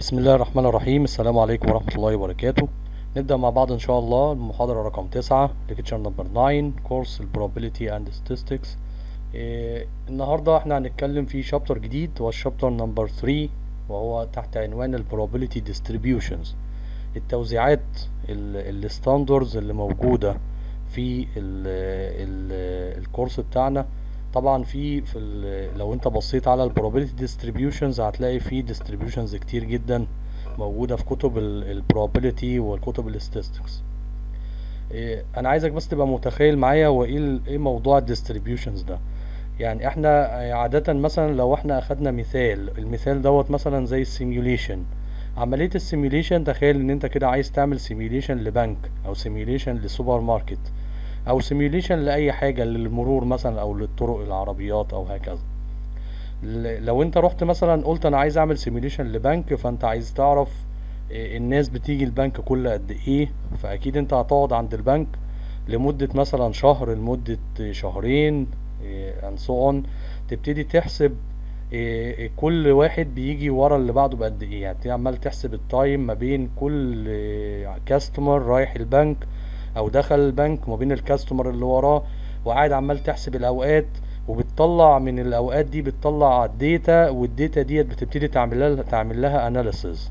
بسم الله الرحمن الرحيم. السلام عليكم ورحمة الله وبركاته. نبدأ مع بعض إن شاء الله المحاضرة رقم تسعة lecture number 9 course and statistics. إيه النهاردة إحنا هنتكلم في chapter جديد هو ال chapter number 3 وهو تحت عنوان ال probability distributions. التوزيعات ال standards اللي موجودة في ال ال ال course بتاعنا. طبعا في في لو انت بصيت على ال probability distributions هتلاقي في distributions كتير جدا موجودة في كتب ال ال probability والكتب ال statistics. إيه، أنا عايزك بس تبقى متخيل معايا هو إيه موضوع ال distributions ده. يعني إحنا عادة مثلا لو إحنا أخدنا مثال المثال دوت مثلا زي ال simulation عملية ال simulation تخيل إن أنت كده عايز تعمل simulation لبنك أو simulation لسوبر ماركت. أو simulation لأي حاجة للمرور مثلا أو للطرق العربيات أو هكذا. لو أنت رحت مثلا قلت أنا عايز أعمل simulation لبنك فأنت عايز تعرف الناس بتيجي البنك كل قد إيه فأكيد أنت هتقعد عند البنك لمدة مثلا شهر لمدة شهرين and so on. تبتدي تحسب كل واحد بيجي ورا اللي بعده بقد إيه. يعني عمال تحسب ال time ما بين كل customer رايح البنك أو دخل البنك وما بين ال customer اللي وراه وقاعد عمال تحسب الأوقات وبتطلع من الأوقات دي بتطلع data وال data ديت بتبتدي تعمل لها تعمل لها analysis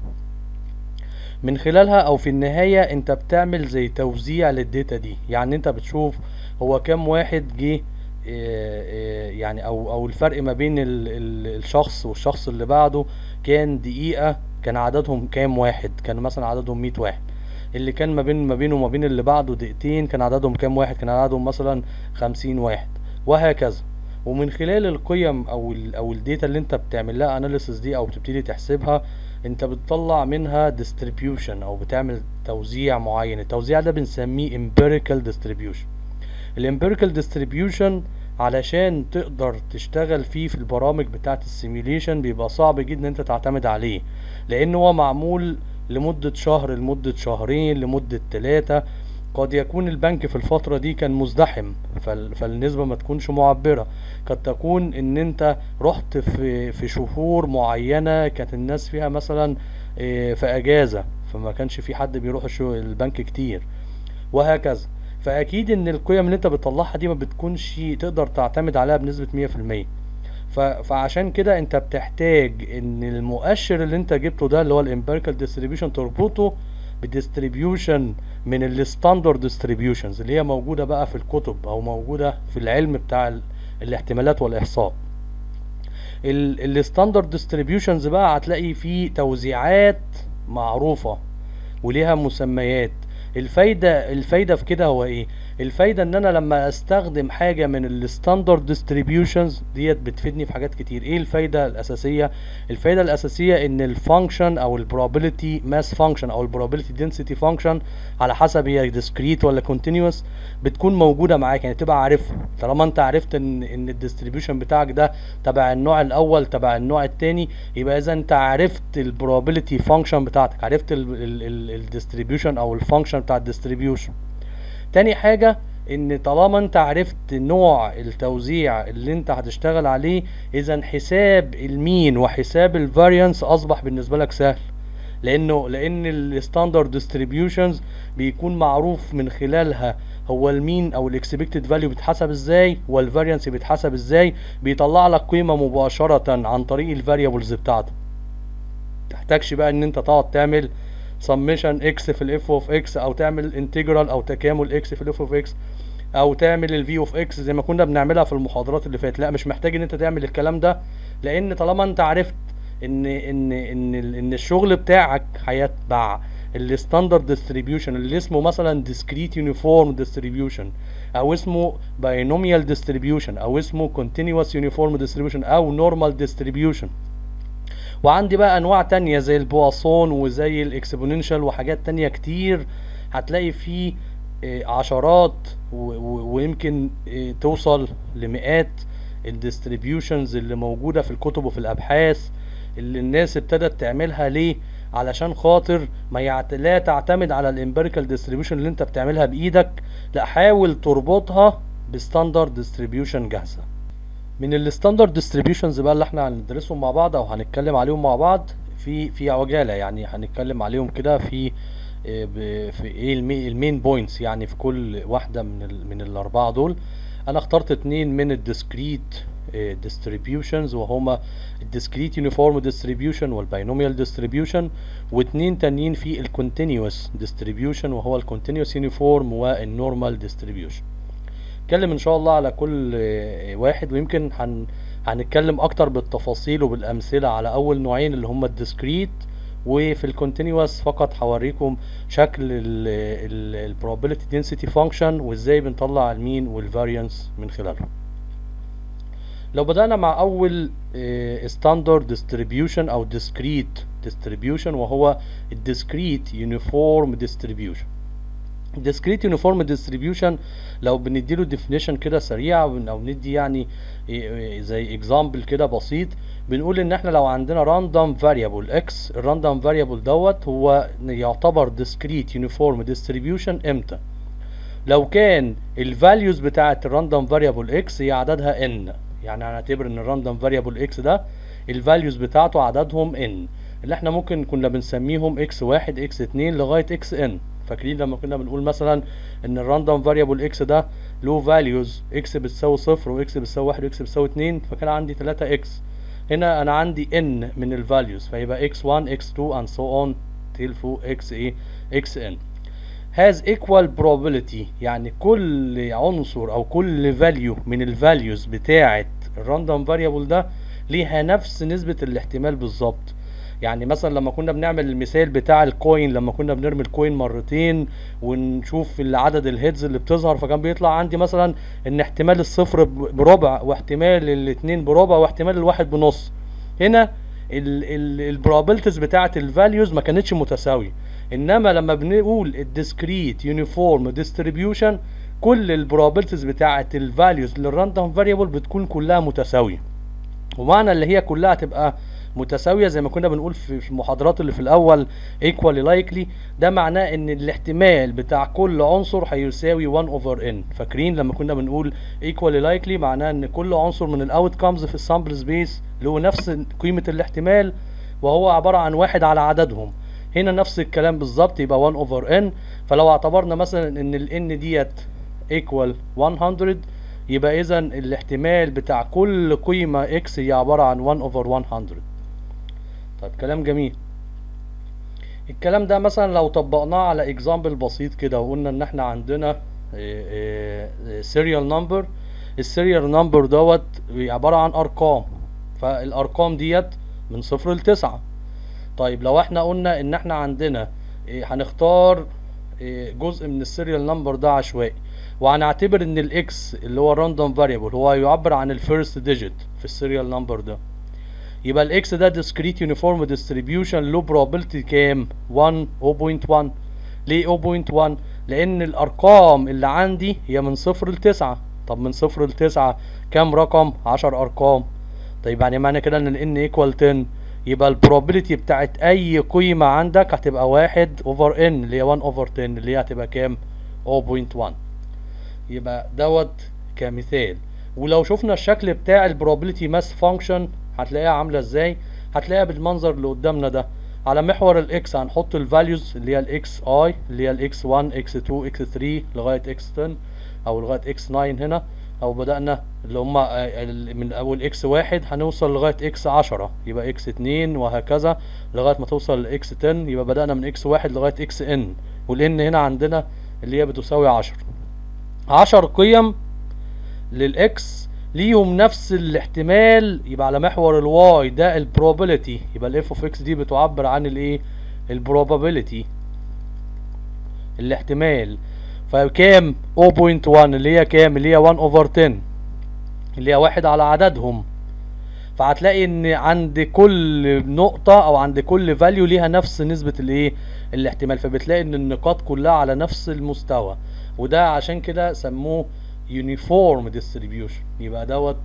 من خلالها أو في النهاية أنت بتعمل زي توزيع لل data دي. يعني أنت بتشوف هو كام واحد جه إيه إيه يعني أو أو الفرق ما بين ال ال الشخص والشخص اللي بعده كان دقيقة كان عددهم كام واحد؟ كان مثلا عددهم 100 واحد. اللي كان ما بين ما بينه وما بين اللي بعده دقيقتين كان عددهم كام واحد؟ كان عددهم مثلا 50 واحد وهكذا. ومن خلال القيم أو ال أو ال data اللي انت بتعمل لها analysis دي أو بتبتدي تحسبها انت بتطلع منها distribution أو بتعمل توزيع معين. التوزيع ده بنسميه empirical distribution. ال empirical distribution علشان تقدر تشتغل فيه في البرامج بتاعة ال simulation بيبقى صعب جدا إن انت تعتمد عليه لأن هو معمول لمدة شهر لمدة شهرين لمدة ثلاثة قد يكون البنك في الفترة دي كان مزدحم فال- فالنسبة ما تكونش معبرة. قد تكون إن أنت رحت في في شهور معينة كانت الناس فيها مثلا إيه، في أجازة فما كانش في حد بيروح البنك كتير. وهكذا. فأكيد إن القيم اللي أنت بتطلعها دي ما بتكونش تقدر تعتمد عليها بنسبة 100% ف... فعشان كده انت بتحتاج ان المؤشر اللي انت جبته ده اللي هو ال empirical distribution تربطه ب distribution من ال standard distributions اللي هي موجودة بقى في الكتب أو موجودة في العلم بتاع ال... الاحتمالات والإحصاء. ال standard distributions بقى هتلاقي فيه توزيعات معروفة وليها مسميات. الفايدة الفايدة في كده هو إيه؟ الفايدة إن أنا لما أستخدم حاجة من ال standard distributions ديت بتفيدني في حاجات كتير. إيه الفايدة الأساسية؟ الفايدة الأساسية إن ال function أو ال probability mass function أو ال probability density function على حسب هي discrete ولا continuous بتكون موجودة معاك. يعني تبقى عارفها. طالما أنت عرفت إن إن ال distribution بتاعك ده تبع النوع الأول تبع النوع التاني يبقى إذا أنت عرفت ال probability function بتاعتك عرفت ال distribution أو ال function بتاع ال distribution تاني حاجة إن طالما أنت عرفت نوع التوزيع اللي أنت هتشتغل عليه إذا حساب ال mean وحساب ال variance أصبح بالنسبة لك سهل. لأنه لأن ال standard distributions بيكون معروف من خلالها هو ال mean أو ال expected value بيتحسب إزاي وال variance بيتحسب إزاي بيطلع لك قيمة مباشرة عن طريق ال variables بتاعته تحتاجش بقى إن أنت تقعد تعمل سميشن إكس في الاف اوف إكس أو تعمل integral أو تكامل x في ال f of x أو تعمل ال v of x زي ما كنا بنعملها في المحاضرات اللي فاتت. لا مش محتاج إن أنت تعمل الكلام ده لأن طالما أنت عرفت إن إن إن إن الشغل بتاعك هيتبع ال standard distribution اللي اسمه مثلا discrete uniform distribution أو اسمه binomial distribution أو اسمه continuous uniform distribution أو normal distribution. وعندي بقى أنواع تانية زي ال Poisson وزي ال exponential وحاجات تانية كتير. هتلاقي فيه آه، عشرات ويمكن آه، توصل لمئات ال distributions اللي موجودة في الكتب وفي الأبحاث اللي الناس ابتدت تعملها. ليه؟ علشان خاطر ما يعت... لا تعتمد على ال empirical distribution اللي انت بتعملها بإيدك. لا حاول تربطها ب standard distribution جاهزة. من ال standard distributions بقى اللي إحنا هندرسهم مع بعض أو هنتكلم عليهم مع بعض في في عجالة يعني هنتكلم عليهم كده في آه، في إيه المي- ال main points يعني في كل واحدة من من الأربعة دول. أنا اخترت اتنين من ال discrete distributions وهما ال discrete uniform distribution وال binomial distribution واتنين تانيين في ال continuous distribution وهو ال continuous uniform وال normal distribution نتكلم إن شاء الله على كل آه، واحد ويمكن هن هنتكلم أكتر بالتفاصيل وبالأمثلة على أول نوعين اللي هما ال discrete وفي ال continuous فقط هوريكم شكل ال probability density function وإزاي بنطلع ال mean وال variance من خلالهم. لو بدأنا مع أول standard distribution أو discrete distribution وهو ال discrete uniform distribution. Discrete uniform distribution. لو بنديله definition كده سريع أو ندي يعني إيه- إيه زي example كده بسيط. بنقول إن إحنا لو عندنا random variable x ال random variable دوت هو يعتبر discrete uniform distribution إمتى؟ لو كان ال values بتاعت ال random variable x هي عددها n يعني هنعتبر إن ال random variable x ده ال values بتاعته عددهم n اللي إحنا ممكن كنا بنسميهم إكس واحد إكس اتنين لغاية x n فاكرين لما كنا بنقول مثلا إن ال random variable x ده له values x بتساوي صفر و x بتساوي واحد و x بتساوي اتنين فكان عندي تلاتة x هنا أنا عندي n من ال values فيبقى إكس 1 إكس 2 and so on till فوق x إيه n has equal probability يعني كل عنصر أو كل value من ال values بتاعة ال random variable ده ليها نفس نسبة الاحتمال بالظبط. يعني مثلا لما كنا بنعمل المثال بتاع ال coin لما كنا بنرمي ال coin مرتين ونشوف عدد ال heads اللي بتظهر فكان بيطلع عندي مثلا إن احتمال الصفر بربع واحتمال الاتنين بربع واحتمال الواحد بنص. هنا ال probabilities بتاعة ال values ما كانتش متساوية. إنما لما بنقول ال discrete uniform distribution كل ال probabilities بتاعة ال values لل random variable بتكون كلها متساوية. ومعنى اللي هي كلها تبقى متساوية زي ما كنا بنقول في المحاضرات اللي في الأول equally likely. ده معناه إن الاحتمال بتاع كل عنصر هيساوي 1 over n. فاكرين لما كنا بنقول equally likely معناه إن كل عنصر من ال outcomes في ال sample space له نفس قيمة الاحتمال وهو عبارة عن واحد على عددهم. هنا نفس الكلام بالظبط يبقى 1 over n. فلو اعتبرنا مثلا إن ال n ديت equal 100 يبقى اذا الاحتمال بتاع كل قيمة x هي عبارة عن 1 over 100 طيب كلام جميل. الكلام ده مثلا لو طبقناه على example بسيط كده وقلنا إن إحنا عندنا serial number ال serial number دوت عبارة عن أرقام. فالأرقام ديت من صفر لتسعة طيب لو إحنا قلنا إن إحنا عندنا إيه، هنختار إيه، جزء من ال serial number ده عشوائي. وهنعتبر إن ال X اللي هو random variable هو يعبر عن ال first digit في ال serial number ده. يبقى ال X ده discrete uniform distribution له probability كام؟ 1 0.1 ليه 0.1 لأن الأرقام اللي عندي هي من صفر لتسعة طب من صفر لتسعة كام رقم؟ 10 أرقام. طيب يعني معنى كده إن ال n equal 10 يبقى ال probability بتاعت أي قيمة عندك هتبقى واحد over n اللي هي 1 over 10 اللي هي هتبقى كام؟ 0.1 يبقى دوت كمثال. ولو شفنا الشكل بتاع ال probability mass function هتلاقيها عاملة إزاي؟ هتلاقيها بالمنظر اللي قدامنا ده. على محور ال x هنحط ال values اللي هي ال x i اللي هي الاكس 1 إكس 2 إكس 3 لغاية x 10 أو لغاية x 9 هنا. أو بدأنا اللي هما آه، من أول x واحد هنوصل لغاية x 10 يبقى x 2 وهكذا لغاية ما توصل ل x 10 يبقى بدأنا من x واحد لغاية x n وال n هنا عندنا اللي هي بتساوي 10 10 قيم لل x ليهم نفس الاحتمال. يبقى على محور ال y ده ال probability يبقى ال f of x دي بتعبر عن الايه ال probability الاحتمال. فكام؟ 0.1 اللي هي كام؟ اللي هي 1 over 10 اللي هي واحد على عددهم. فهتلاقي إن عند كل نقطة أو عند كل value ليها نفس نسبة الايه الاحتمال. فبتلاقي إن النقاط كلها على نفس المستوى. وده عشان كده سموه uniform distribution يبقى دوت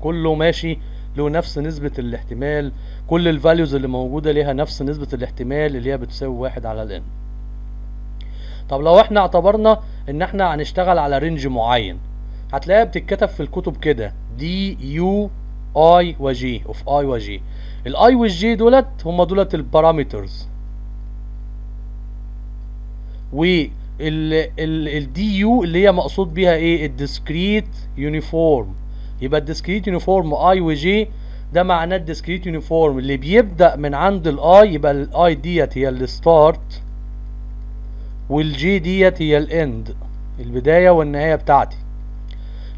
كله ماشي له نفس نسبة الاحتمال. كل ال values اللي موجودة ليها نفس نسبة الاحتمال اللي هي بتساوي واحد على ال n طب لو إحنا اعتبرنا ان إحنا هنشتغل على range معين هتلاقيها بتتكتب في الكتب كده D U a و g of a و g الاي والجي دولت هم دولت ال parameters وال ال D U اللي هي مقصود بيها إيه؟ ال discrete uniform يبقى ال discrete uniform a و g ده معناه ال discrete uniform اللي بيبدأ من عند ال a يبقى ال a ديت هي ال start وال g ديت هي ال end البداية والنهاية بتاعتي.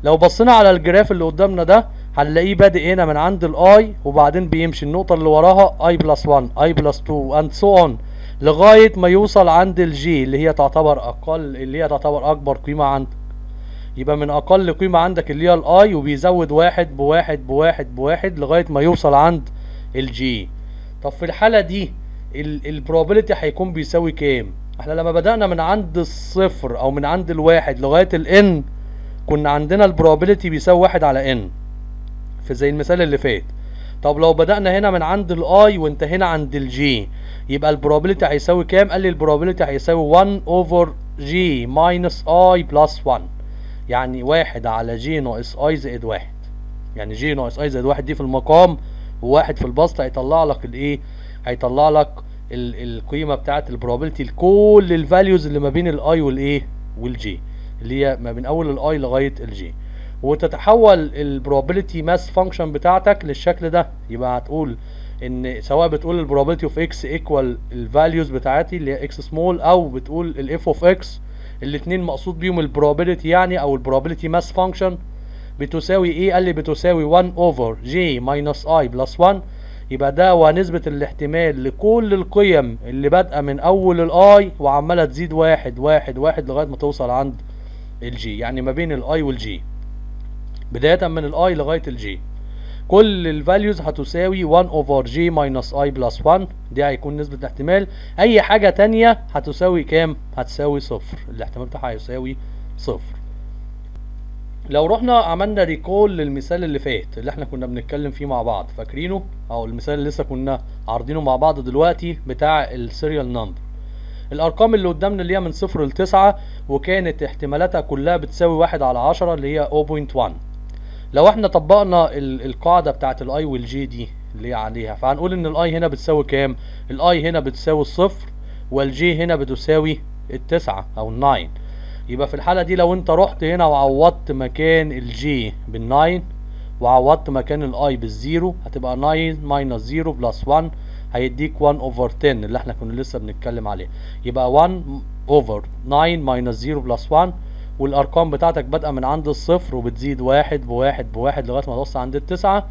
لو بصينا على ال graph اللي قدامنا ده هنلاقيه بادئ هنا من عند ال a وبعدين بيمشي. النقطة اللي وراها a plus 1 a plus 2 and so on لغاية ما يوصل عند الجي اللي هي تعتبر أقل اللي هي تعتبر أكبر قيمة عندك. يبقى من أقل قيمة عندك اللي هي ال a وبيزود واحد بواحد بواحد بواحد لغاية ما يوصل عند الجي طب في الحالة دي ال probability هيكون بيساوي كام؟ إحنا لما بدأنا من عند الصفر أو من عند الواحد لغاية ال n كنا عندنا ال probability بيساوي واحد على n في زي المثال اللي فات. طب لو بدأنا هنا من عند ال a وانتهينا عند الجي يبقى ال probability هيساوي كام؟ قال لي ال probability هيساوي 1 over g minus a plus 1 يعني واحد على جي ناقص اي زائد واحد. يعني جي ناقص اي زائد واحد دي في المقام وواحد في البسط هيطلع لك الايه هيطلع لك القيمة بتاعه ال probability لكل ال values اللي ما بين ال a والايه والجي اللي هي ما بين أول ال a لغاية الجي وتتحول ال probability mass function بتاعتك للشكل ده. يبقى هتقول إن سواء بتقول ال probability of X equal ال values بتاعتي اللي هي إكس سمول أو بتقول ال f of x الاثنين مقصود بيهم ال probability يعني أو ال probability mass function بتساوي إيه قال لي بتساوي 1 over g minus a plus 1 يبقى ده ونسبة الاحتمال لكل القيم اللي بادئة من أول ال a وعمالة تزيد واحد واحد واحد لغاية ما توصل عند الجي يعني ما بين ال a والجي بداية من الأي لغاية الجي كل ال values هتساوي 1 over g minus a plus 1 دي هيكون نسبة الاحتمال. أي حاجة تانية هتساوي كام؟ هتساوي صفر. الاحتمال بتاعها هيساوي صفر. لو رحنا عملنا recall للمثال اللي فات اللي إحنا كنا بنتكلم فيه مع بعض. فاكرينه؟ أو المثال اللي لسه كنا عارضينه مع بعض دلوقتي بتاع ال serial number الأرقام اللي قدامنا اللي هي من صفر لتسعة وكانت احتمالاتها كلها بتساوي واحد على عشرة اللي هي 0.1 لو إحنا طبقنا القاعدة بتاعت ال a والجي دي اللي عليها فهنقول إن ال a هنا بتساوي كام؟ الاي هنا بتساوي الصفر والجي هنا بتساوي التسعة أو ال nine. يبقى في الحالة دي لو أنت رحت هنا وعوضت مكان ال g بال nine وعوضت مكان ال a بال zero هتبقى 9 minus 0 plus 1 هيديك 1 over 10 اللي إحنا كنا لسه بنتكلم عليه. يبقى 1 over 9 minus 0 plus 1 والأرقام بتاعتك بادئة من عند الصفر وبتزيد واحد بواحد بواحد لغاية ما توصل عند التسعة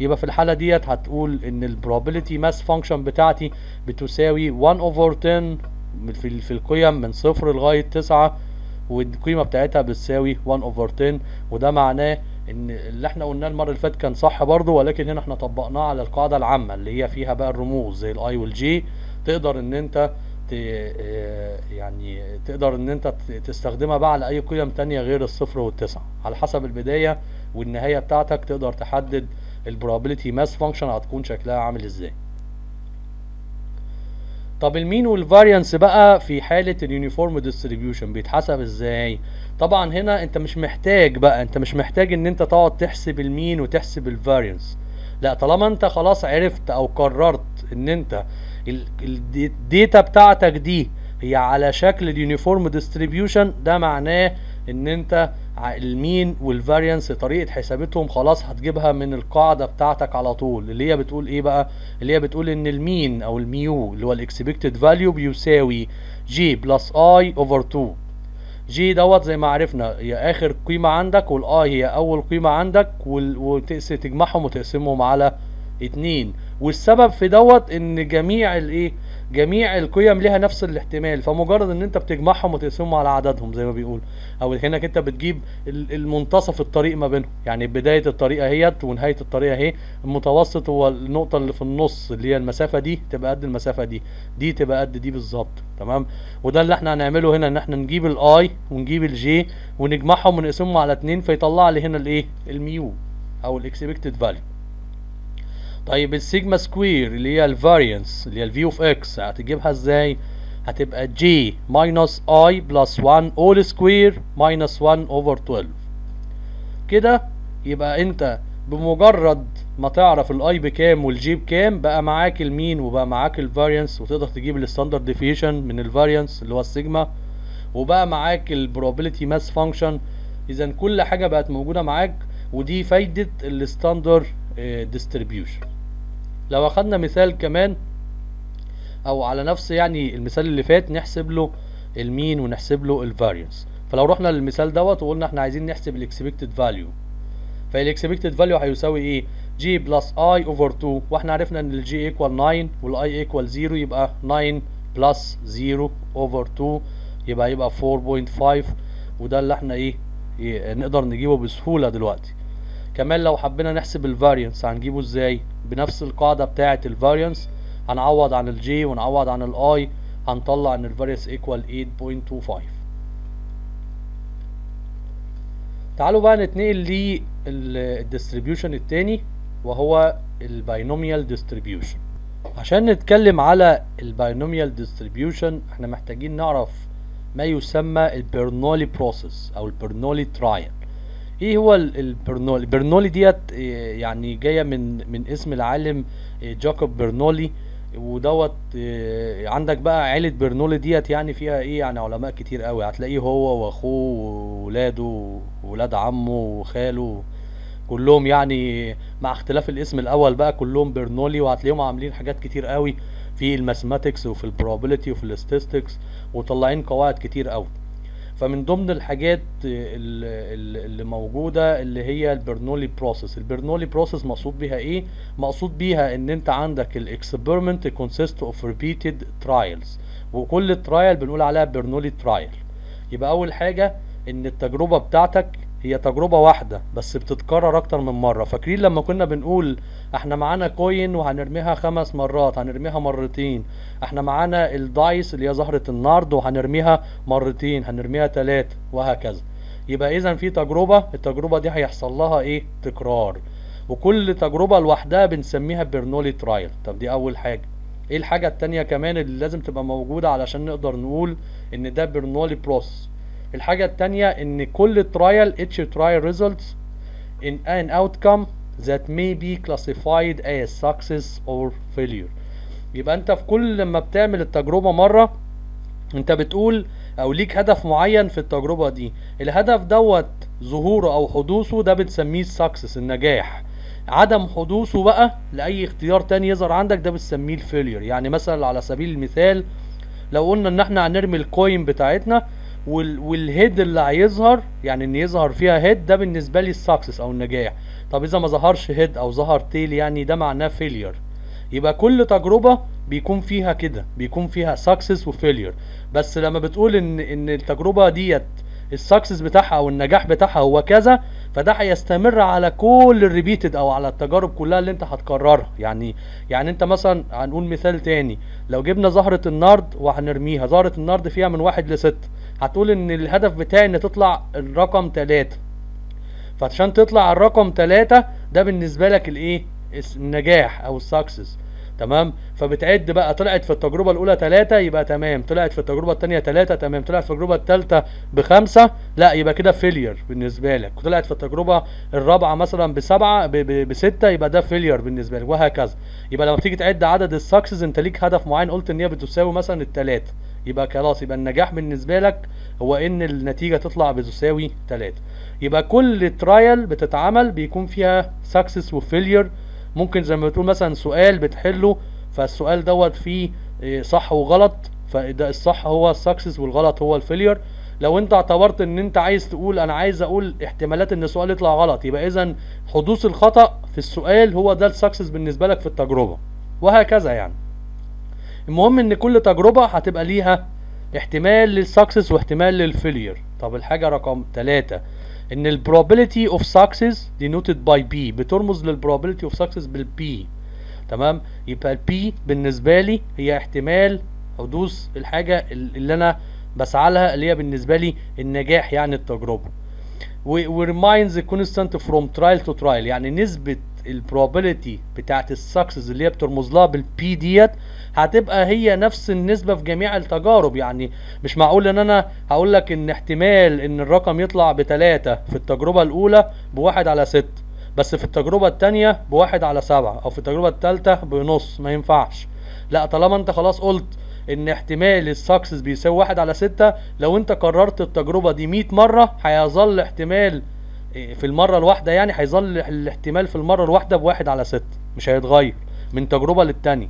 يبقى في الحالة ديت هتقول إن ال probability mass function بتاعتي بتساوي 1 over 10 في في القيم من صفر لغاية 9 والقيمة بتاعتها بتساوي 1 over 10 وده معناه إن اللي إحنا قلناه المرة اللي فاتت كان صح برضه ولكن هنا إحنا طبقناه على القاعدة العامة اللي هي فيها بقى الرموز زي الاي والجي تقدر إن أنت. يعني تقدر إن أنت تستخدمها بقى على أي قيم تانية غير الصفر والتسعة. على حسب البداية والنهاية بتاعتك تقدر تحدد ال probability mass function هتكون شكلها عامل إزاي. طب ال mean وال variance بقى في حالة ال uniform distribution بيتحسب إزاي؟ طبعا هنا أنت مش محتاج بقى أنت مش محتاج إن أنت تقعد تحسب ال mean وتحسب ال variance لا طالما أنت خلاص عرفت أو قررت إن أنت ال data بتاعتك دي هي على شكل ال uniform distribution ده معناه إن أنت ال mean وال variance طريقة حسابتهم خلاص هتجيبها من القاعدة بتاعتك على طول. اللي هي بتقول إيه بقى؟ اللي هي بتقول إن ال mean أو ال mu اللي هو ال expected value بيساوي g plus a over 2 g دوت زي ما عرفنا هي آخر قيمة عندك وال a هي أول قيمة عندك وتجمعهم وتقسمهم على اتنين. والسبب في دوت إن جميع الايه جميع القيم ليها نفس الاحتمال. فمجرد إن أنت بتجمعهم وتقسمهم على عددهم زي ما بيقول. أو هناك أنت بتجيب المنتصف الطريق ما بينهم. يعني بداية الطريق اهيت ونهاية الطريق اهي المتوسط هو النقطة اللي في النص اللي هي المسافة دي تبقى قد المسافة دي. دي تبقى قد دي بالظبط. تمام؟ وده اللي إحنا هنعمله هنا إن إحنا نجيب الاي ونجيب الجي ونجمعهم ونقسمهم على اتنين فيطلع لي هنا الايه ال mu أو ال expected value طيب ال sigma square اللي هي ال variance اللي هي ال v of x هتجيبها إزاي؟ هتبقى g minus a plus 1 all square minus 1 over 12 كده يبقى أنت بمجرد ما تعرف الاي بكام والجي بكام بقى معاك ال mean وبقى معاك ال variance وتقدر تجيب ال standard deviation من ال variance اللي هو السيجما وبقى معاك ال probability mass function إذا كل حاجة بقت موجودة معاك ودي فايدة ال standard distribution لو أخدنا مثال كمان أو على نفس يعني المثال اللي فات نحسب له ال mean ونحسب له ال variance فلو رحنا للمثال دوت وقلنا إحنا عايزين نحسب ال expected value فال expected value هيساوي إيه؟ g plus a over 2 وإحنا عرفنا إن ال g equal 9 وال a equal 0 يبقى 9 plus 0 over 2 يبقى يبقى 4.5 وده اللي إحنا إيه, إيه نقدر نجيبه بسهولة دلوقتي. كمان لو حبينا نحسب ال variance هنجيبه إزاي؟ بنفس القاعدة بتاعة ال variance هنعوض عن الجي ونعوض عن الاي هنطلع إن ال variance equal 8.25 تعالوا بقى نتنقل لل distribution التاني وهو ال binomial distribution عشان نتكلم على ال binomial distribution إحنا محتاجين نعرف ما يسمى ال Bernoulli process أو ال Bernoulli trial إيه هو البرنولي؟ البرنولي ديت يعني جاية من من اسم العالم جاكوب برنولي. ودوت عندك بقى عيلة برنولي ديت يعني فيها إيه؟ يعني علماء كتير قوي. هتلاقيه هو واخوه وولاده وولاد عمه وخاله كلهم يعني مع اختلاف الاسم الأول بقى كلهم برنولي. وهتلاقيهم عاملين حاجات كتير قوي في ال mathematics وفي ال probability وفي ال statistics وطلعين قواعد كتير قوي. فمن ضمن الحاجات اللي موجودة اللي هي ال Bernoulli process ال Bernoulli process مقصود بيها إيه؟ مقصود بيها إن أنت عندك ال experiment consist of repeated trials. وكل trial بنقول عليها Bernoulli trial يبقى أول حاجة إن التجربة بتاعتك هي تجربة واحدة بس بتتكرر أكتر من مرة. فاكرين لما كنا بنقول إحنا معانا coin وهنرميها خمس مرات هنرميها مرتين. إحنا معانا ال dice اللي هي زهرة النرد وهنرميها مرتين هنرميها تلاتة وهكذا. يبقى اذا في تجربة التجربة دي هيحصل لها إيه؟ تكرار. وكل تجربة لوحدها بنسميها Bernoulli trial طب دي أول حاجة. إيه الحاجة التانية كمان اللي لازم تبقى موجودة علشان نقدر نقول إن ده Bernoulli process الحاجة التانية إن كل trial each trial results in an outcome that may be classified as success or failure. يبقى أنت في كل لما بتعمل التجربة مرة أنت بتقول أو ليك هدف معين في التجربة دي. الهدف دوت ظهوره أو حدوثه ده بنسميه success النجاح. عدم حدوثه بقى لأي اختيار تاني يظهر عندك ده بنسميه ال failure يعني مثلا على سبيل المثال لو قلنا إن إحنا هنرمي ال coin بتاعتنا وال وال head اللي هيظهر يعني إن يظهر فيها head ده بالنسبة لي ال success أو النجاح. طب إذا ما ظهرش head أو ظهر tail يعني ده معناه failure يبقى كل تجربة بيكون فيها كده بيكون فيها success و failure بس لما بتقول ان إن التجربة ديت ال success بتاعها أو النجاح بتاعها هو كذا فده هيستمر على كل ال repeated أو على التجارب كلها اللي أنت هتكررها. يعني يعني أنت مثلا هنقول مثال تاني. لو جبنا زهرة النرد وهنرميها. زهرة النرد فيها من واحد لست. هتقول إن الهدف بتاعي إن تطلع الرقم تلاتة. فعشان تطلع الرقم تلاتة ده بالنسبة لك الإيه؟ النجاح أو ال success. تمام؟ فبتعد بقى طلعت في التجربة الأولى تلاتة يبقى تمام. طلعت في التجربة التانية تلاتة تمام. طلعت في التجربة التالتة بخمسة لا يبقى كده failure بالنسبة لك. طلعت في التجربة الرابعة مثلا بسبعة بستة يبقى ده failure بالنسبة لك وهكذا. يبقى لما بتيجي تعد عدد ال success انت ليك هدف معين قلت إن هي بتساوي مثلا التلاتة. يبقى خلاص يبقى النجاح بالنسبة لك هو إن النتيجة تطلع بتساوي تلاتة. يبقى كل trial بتتعمل بيكون فيها success و failure ممكن زي ما بتقول مثلا سؤال بتحله فالسؤال دوت فيه صح وغلط فده الصح هو ال success والغلط هو ال failure لو انت اعتبرت ان انت عايز تقول أنا عايز أقول احتمالات إن السؤال يطلع غلط يبقى اذا حدوث الخطأ في السؤال هو ده ال success بالنسبة لك في التجربة وهكذا يعني. المهم إن كل تجربة هتبقى ليها احتمال لل success واحتمال لل failure طب الحاجة رقم ثلاثة إن ال probability of success denoted by P بترمز لل probability of success بال P. تمام؟ يبقى ال P بالنسبة لي هي احتمال حدوث الحاجة اللي أنا بسعى لها اللي هي بالنسبة لي النجاح يعني التجربة. و remains constant from trial to trial. يعني نسبة ال probability بتاعت ال success اللي هي بترمز لها بال P ديت هتبقى هي نفس النسبة في جميع التجارب. يعني مش معقول إن أنا هقول لك إن احتمال إن الرقم يطلع بتلاتة في التجربة الأولى بواحد على ست بس في التجربة التانية بواحد على سبعة أو في التجربة التالتة بنص. ما ينفعش. لا طالما أنت خلاص قلت إن احتمال ال success بيساوي واحد على ستة لو أنت كررت التجربة دي مية مرة هيظل احتمال إيه، في المرة الواحدة يعني هيظل الاحتمال في المرة الواحدة بواحد على ستة مش هيتغير من تجربة للتانية.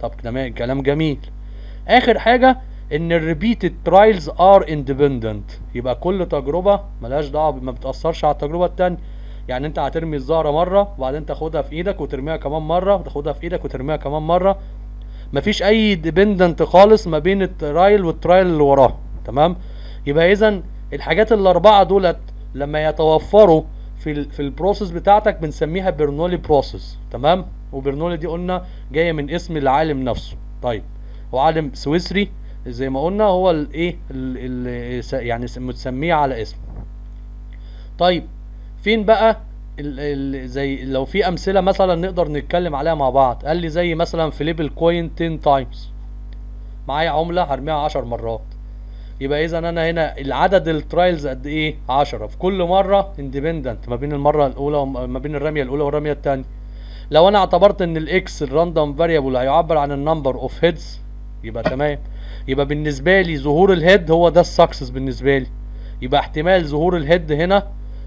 طب كلام جميل. آخر حاجة إن ال repeated trials are independent يبقى كل تجربة ملهاش دعوة ما بتأثرش على التجربة التانية. يعني أنت هترمي الزهرة مرة وبعدين تاخدها في إيدك وترميها كمان مرة وتاخدها في إيدك وترميها كمان مرة. مفيش أي dependent خالص ما بين ال trial وال trial اللي وراه تمام؟ يبقى اذا الحاجات الأربعة دولت لما يتوفروا في ال في ال process بتاعتك بنسميها برنولي process تمام؟ وبرنولي دي قلنا جاية من اسم العالم نفسه. طيب هو عالم سويسري زي ما قلنا هو الايه ال- ال- يعني متسمية على اسمه. طيب فين بقى ال ال زي لو في أمثلة مثلا نقدر نتكلم عليها مع بعض؟ قال لي زي مثلا flip ال coin 10 times معايا عملة هرميها 10 مرات. يبقى اذا أنا هنا العدد ال trials قد إيه؟ 10 في كل مرة independent ما بين المرة الأولى وما بين الرمية الأولى والرمية الثانية لو أنا اعتبرت إن ال X ال random variable هيعبر عن ال number of heads يبقى تمام. يبقى بالنسبة لي ظهور ال head هو ده ال success بالنسبة لي. يبقى احتمال ظهور ال head هنا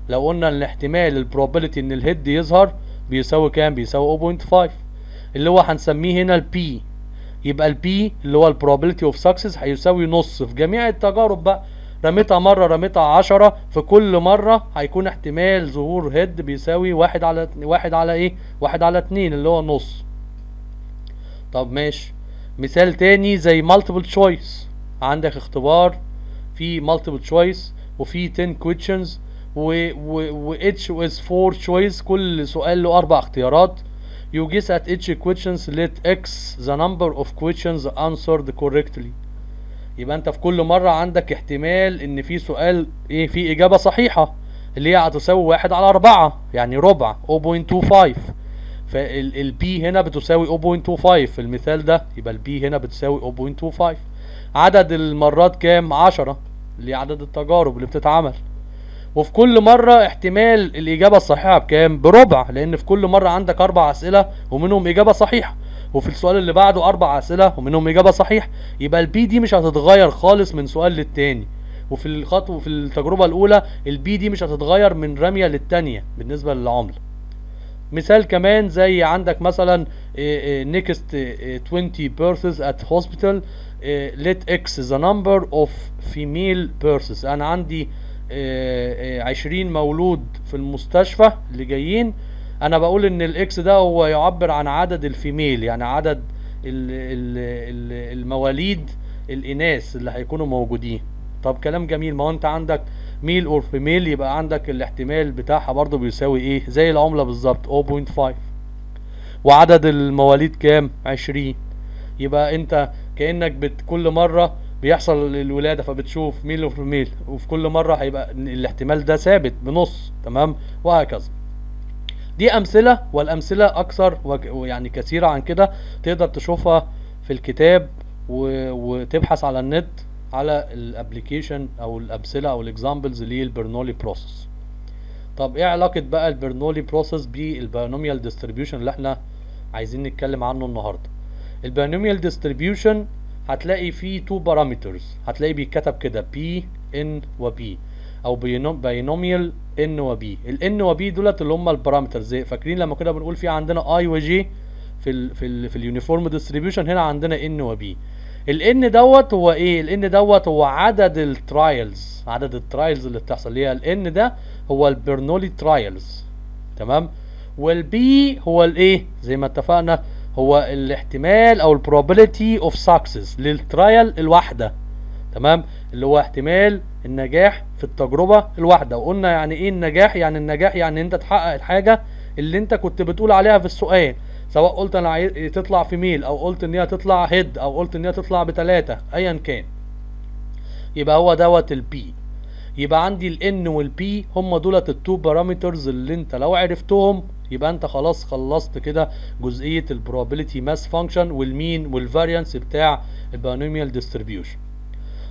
لو قلنا إن احتمال ال probability إن ال head يظهر بيساوي كام؟ بيساوي 0.5 اللي هو هنسميه هنا ال P يبقى ال P اللي هو ال probability of success هيساوي نص. في جميع التجارب بقى رميتها مرة رميتها عشرة. في كل مرة هيكون احتمال ظهور head بيساوي واحد على واحد على إيه؟ واحد على اتنين اللي هو نص. طب ماشي. مثال تاني زي multiple choice. عندك اختبار في multiple choice وفي 10 questions و و و each with 4 choice. كل سؤال له أربع اختيارات. You guess at each questions let x the number of questions answered correctly. يبقى انت في كل مرة عندك احتمال إن في سؤال إيه في إجابة صحيحة اللي هي هتساوي واحد على أربعة يعني ربع 0.25 فال P هنا بتساوي 0.25 في المثال ده يبقى ال P هنا بتساوي 0.25 عدد المرات كام؟ 10 اللي هي عدد التجارب اللي بتتعمل. وفي كل مرة احتمال الإجابة الصحيحة بكام؟ بربع لأن في كل مرة عندك أربع أسئلة ومنهم إجابة صحيحة وفي السؤال اللي بعده أربع أسئلة ومنهم إجابة صحيحة. يبقى ال P دي مش هتتغير خالص من سؤال للتاني. وفي الخطوة في التجربة الأولى ال P دي مش هتتغير من رمية للتانية بالنسبة للعملة. مثال كمان زي عندك مثلا next 20 births at hospital let x the number of female births أنا عندي عشرين مولود في المستشفى اللي جايين. أنا بقول إن ال X ده هو يعبر عن عدد ال female يعني عدد ال ال ال المواليد الإناث اللي هيكونوا موجودين. طب كلام جميل ما هو أنت عندك male or female يبقى عندك الاحتمال بتاعها برضو بيساوي إيه؟ زي العملة بالظبط 0.5 وعدد المواليد كام؟ 20 يبقى أنت كأنك بت كل مرة بيحصل الولادة فبتشوف male or female وفي كل مرة هيبقى الاحتمال ده ثابت بنص تمام؟ وهكذا. دي أمثلة والأمثلة أكثر ويعني كثيرة عن كده تقدر تشوفها في الكتاب. وتبحث على النت على ال application أو الأمثلة أو ال examples لل Bernoulli process طب إيه علاقة بقى ال Bernoulli process بال binomial distribution اللي إحنا عايزين نتكلم عنه النهارده؟ ال binomial distribution هتلاقي فيه two parameters هتلاقي بيتكتب كده b ان وبي أو باينوميال ان وبي الان وبي دولت اللي هم ال parameters فاكرين لما كنا بنقول في عندنا اي وجي في ال في ال في ال uniform distribution هنا عندنا n و p ال n دوت هو إيه؟ ال n دوت هو عدد ال trials عدد ال trials اللي بتحصل. اللي هي ال n ده هو ال Bernoulli trials تمام؟ وال p هو الايه زي ما اتفقنا هو الاحتمال أو ال probability of success لل trial الواحدة تمام؟ اللي هو احتمال النجاح في التجربة الواحدة. وقلنا يعني إيه النجاح؟ يعني النجاح يعني أنت تحقق الحاجة اللي أنت كنت بتقول عليها في السؤال سواء قلت أنا عايز تطلع في male أو قلت إن هي تطلع head أو قلت إن هي تطلع بتلاتة ايا كان. يبقى هو دوت ال p يبقى عندي ال n وال p هم دولت ال two parameters اللي أنت لو عرفتهم يبقى انت خلاص خلصت كده جزئية ال probability mass function وال mean وال variance بتاع ال binomial distribution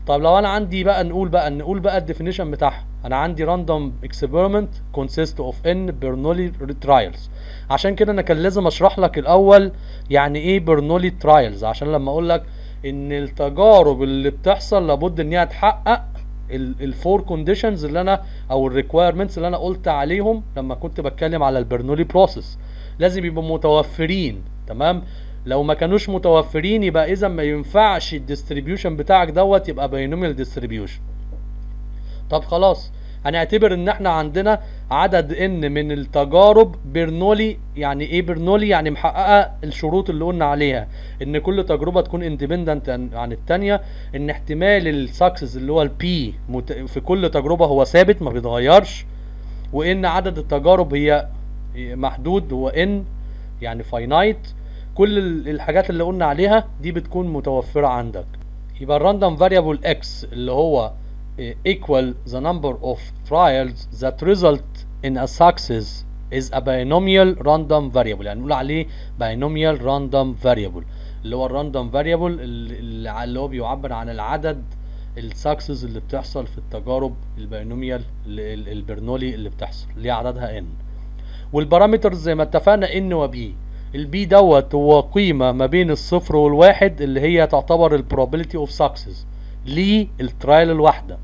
طب لو أنا عندي بقى نقول بقى نقول بقى ال definition بتاعها. أنا عندي random experiment consist of n Bernoulli trials. عشان كده أنا كان لازم اشرح لك الأول يعني إيه Bernoulli trials. عشان لما أقول لك ان التجارب اللي بتحصل لابد ان هي تحقق ال four conditions اللي أنا أو ال requirements اللي أنا قلت عليهم لما كنت بتكلم على ال Bernoulli process لازم يبقوا متوفرين تمام؟ لو ما كانوش متوفرين يبقى إذا ما ينفعش ال distribution بتاعك دوت يبقى binomial distribution طب خلاص. هنعتبر إن إحنا عندنا عدد n من التجارب برنولي يعني إيه برنولي يعني محققة الشروط اللي قلنا عليها. إن كل تجربة تكون independent عن الثانية إن احتمال ال success اللي هو ال p في كل تجربة هو ثابت ما بيتغيرش. وإن عدد التجارب هي محدود هو n يعني finite كل الحاجات اللي قلنا عليها دي بتكون متوفرة عندك. يبقى ال random variable x اللي هو equal the number of trials that result in a success is a binomial random variable. يعني نقول عليه binomial random variable. اللي هو ال random variable اللي, هو بيعبر عن العدد ال success اللي بتحصل في التجارب ال binomial ال Bernoulli اللي بتحصل اللي عددها n. وال parameters زي ما اتفقنا n و p. ال p دوت هو قيمة ما بين الصفر والواحد اللي هي تعتبر ال probability of success لل trial الواحدة.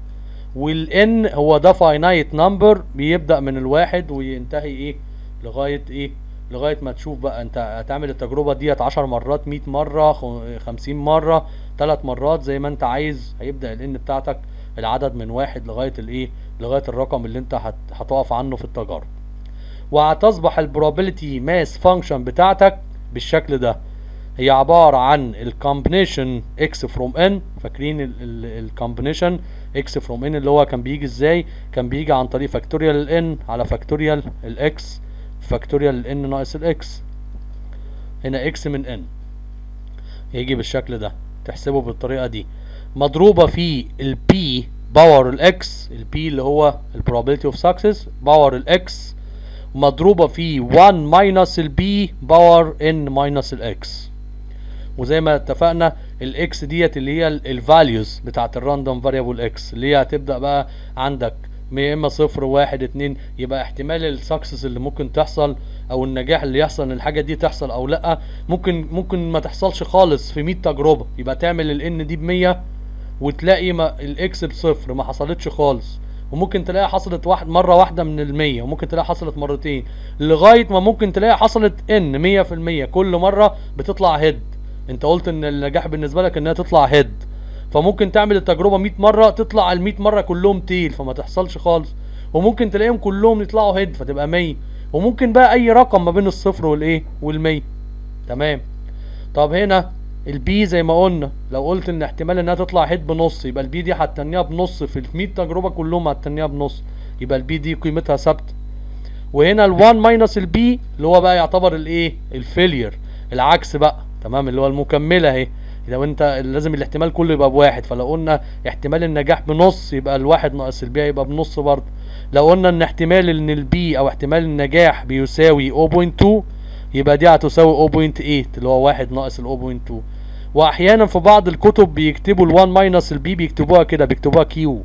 وال n هو ده finite number بيبدأ من الواحد وينتهي إيه؟ لغاية إيه؟ لغاية ما تشوف بقى أنت هتعمل التجربة ديت عشر مرات مية مرة خمسين مرة تلات مرات زي ما أنت عايز. هيبدأ ال n بتاعتك العدد من واحد لغاية الايه لغاية الرقم اللي أنت هت... هتقف عنه في التجارب. وهتصبح ال probability mass function بتاعتك بالشكل ده. هي عبارة عن ال combination x from n. فاكرين ال combination x from n اللي هو كان بيجي إزاي؟ كان بيجي عن طريق factorial ال n على factorial ال x factorial ال n ناقص ال x. هنا x من n. يجي بالشكل ده. تحسبه بالطريقة دي. مضروبة في ال p power ال x ال p اللي هو ال probability of success power ال x. مضروبة في 1 minus ال p power n minus ال x وزي ما اتفقنا ال x ديت اللي هي ال values بتاعت ال random variable x اللي هي هتبدأ بقى عندك يا إما صفر واحد اتنين يبقى احتمال ال success اللي ممكن تحصل أو النجاح اللي يحصل إن الحاجة دي تحصل أو لأ ممكن ممكن ما تحصلش خالص في 100 تجربة. يبقى تعمل ال n دي ب 100 وتلاقي ال x بصفر ما حصلتش خالص. وممكن تلاقيها حصلت واحد مرة واحدة من المية وممكن تلاقيها حصلت مرتين. لغاية ما ممكن تلاقيها حصلت ان مية في المية كل مرة بتطلع head انت قلت ان النجاح بالنسبة لك انها تطلع head فممكن تعمل التجربة 100 مرة تطلع ال 100 مرة كلهم tail فما تحصلش خالص. وممكن تلاقيهم كلهم يطلعوا head فتبقى 100 وممكن بقى أي رقم ما بين الصفر والايه وال100 تمام؟ طب هنا ال p زي ما قلنا لو قلت إن احتمال إنها تطلع head بنص يبقى ال p دي هتنيها بنص في ال 100 تجربة كلهم هتنيها بنص. يبقى ال p دي قيمتها ثابتة. وهنا ال1 minus ال p اللي هو بقى يعتبر الايه ال failure العكس بقى. تمام اللي هو المكملة اهي. لو انت لازم الاحتمال كله يبقى بواحد. فلو قلنا احتمال النجاح بنص يبقى الواحد ناقص ال p هيبقى بنص برضه. لو قلنا ان احتمال ان ال p أو احتمال النجاح بيساوي 0.2 يبقى دي هتساوي 0.8 اللي هو واحد ناقص ال 0.2 واحيانا في بعض الكتب بيكتبوا ال1 minus ال p بيكتبوها كده بيكتبوها q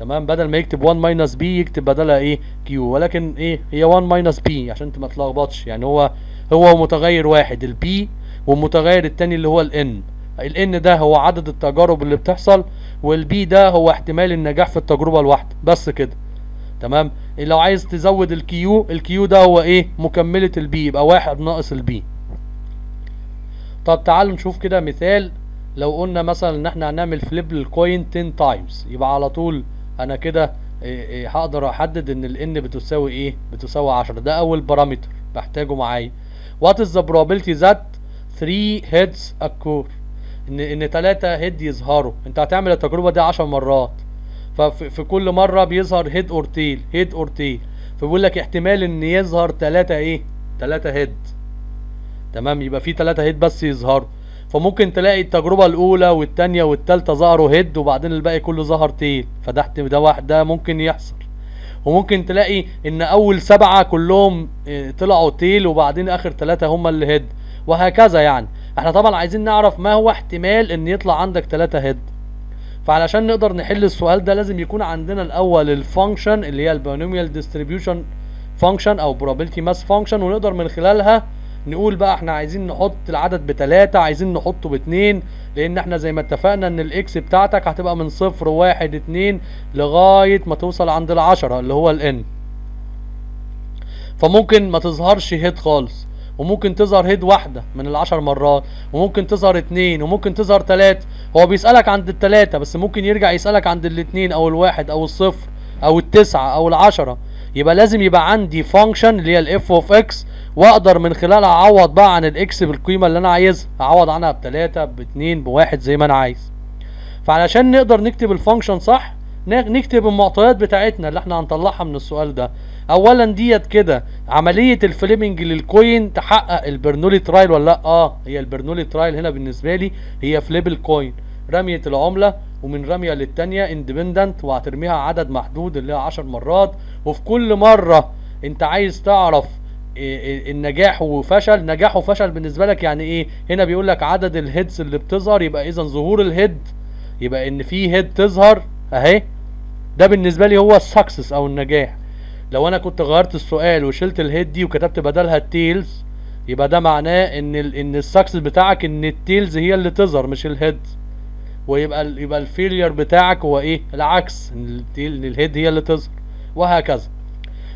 تمام؟ بدل ما يكتب 1 minus p يكتب بدلها إيه؟ q ولكن إيه؟ هي 1 minus p عشان انت ما تلخبطش. يعني هو هو متغير واحد. ال p والمتغير التاني اللي هو ال n ال n ده هو عدد التجارب اللي بتحصل وال p ده هو احتمال النجاح في التجربة الواحدة. بس كده. تمام؟ لو عايز تزود ال q ال q ده هو إيه؟ مكملة ال p يبقى واحد ناقص ال p طب تعالوا نشوف كده مثال. لو قلنا مثلا إن إحنا هنعمل flip لل coin 10 times يبقى على طول أنا كده إيه إيه هقدر أحدد إن ال n بتساوي إيه؟ بتساوي 10 ده أول parameter بحتاجه معايا. What is the probability that 3 heads occur ان إن 3 head يظهروا. أنت هتعمل التجربة دي 10 مرات. ففي كل مرة بيظهر head or tail head or tail فبيقول لك احتمال إن يظهر 3 إيه؟ 3 head تمام؟ يبقى في 3 head بس يظهروا. فممكن تلاقي التجربة الأولى والتانية والتالتة ظهروا head وبعدين الباقي كله ظهر tail فده ده واحد ده ممكن يحصل. وممكن تلاقي إن أول سبعة كلهم طلعوا tail وبعدين آخر ثلاثة هم اللي head وهكذا يعني. إحنا طبعا عايزين نعرف ما هو احتمال إن يطلع عندك ثلاثة head. فعلشان نقدر نحل السؤال ده لازم يكون عندنا الأول ال function اللي هي ال binomial distribution function أو probability mass function ونقدر من خلالها نقول بقى إحنا عايزين نحط العدد بتلاتة عايزين نحطه باتنين لأن إحنا زي ما اتفقنا إن ال x بتاعتك هتبقى من صفر واحد اتنين لغاية ما توصل عند العشرة اللي هو ال n فممكن ما تظهرش head خالص. وممكن تظهر head واحدة من العشر مرات وممكن تظهر اتنين وممكن تظهر تلاتة هو بيسألك عند التلاتة بس ممكن يرجع يسألك عند الاتنين أو الواحد أو الصفر أو التسعة أو العشرة. يبقى لازم يبقى عندي function اللي هي ال f of x وأقدر من خلالها أعوض بقى عن ال x بالقيمة اللي أنا عايزها. أعوض عنها بتلاتة باتنين بواحد زي ما أنا عايز. فعلشان نقدر نكتب ال function صح نكتب المعطيات بتاعتنا اللي إحنا هنطلعها من السؤال ده. اولا ديت كده عملية ال flipping لل coin تحقق ال Bernoulli trial ولا لأ؟ آه هي ال Bernoulli trial هنا بالنسبة لي هي flip ال coin رمية العملة ومن رمية للتانية independent وهترميها عدد محدود اللي هي عشر مرات. وفي كل مرة أنت عايز تعرف النجاح وفشل نجاح وفشل بالنسبة لك يعني إيه؟ هنا بيقول لك عدد ال heads اللي بتظهر يبقى إذا ظهور ال head يبقى إن في head تظهر أهي. ده بالنسبة لي هو ال success أو النجاح. لو أنا كنت غيرت السؤال وشلت ال head دي وكتبت بدلها ال tails يبقى ده معناه إن ال إن ال success بتاعك إن ال tails هي اللي تظهر مش ال head. ويبقى ال يبقى ال failure بتاعك هو إيه؟ العكس إن ال head هي اللي تظهر وهكذا.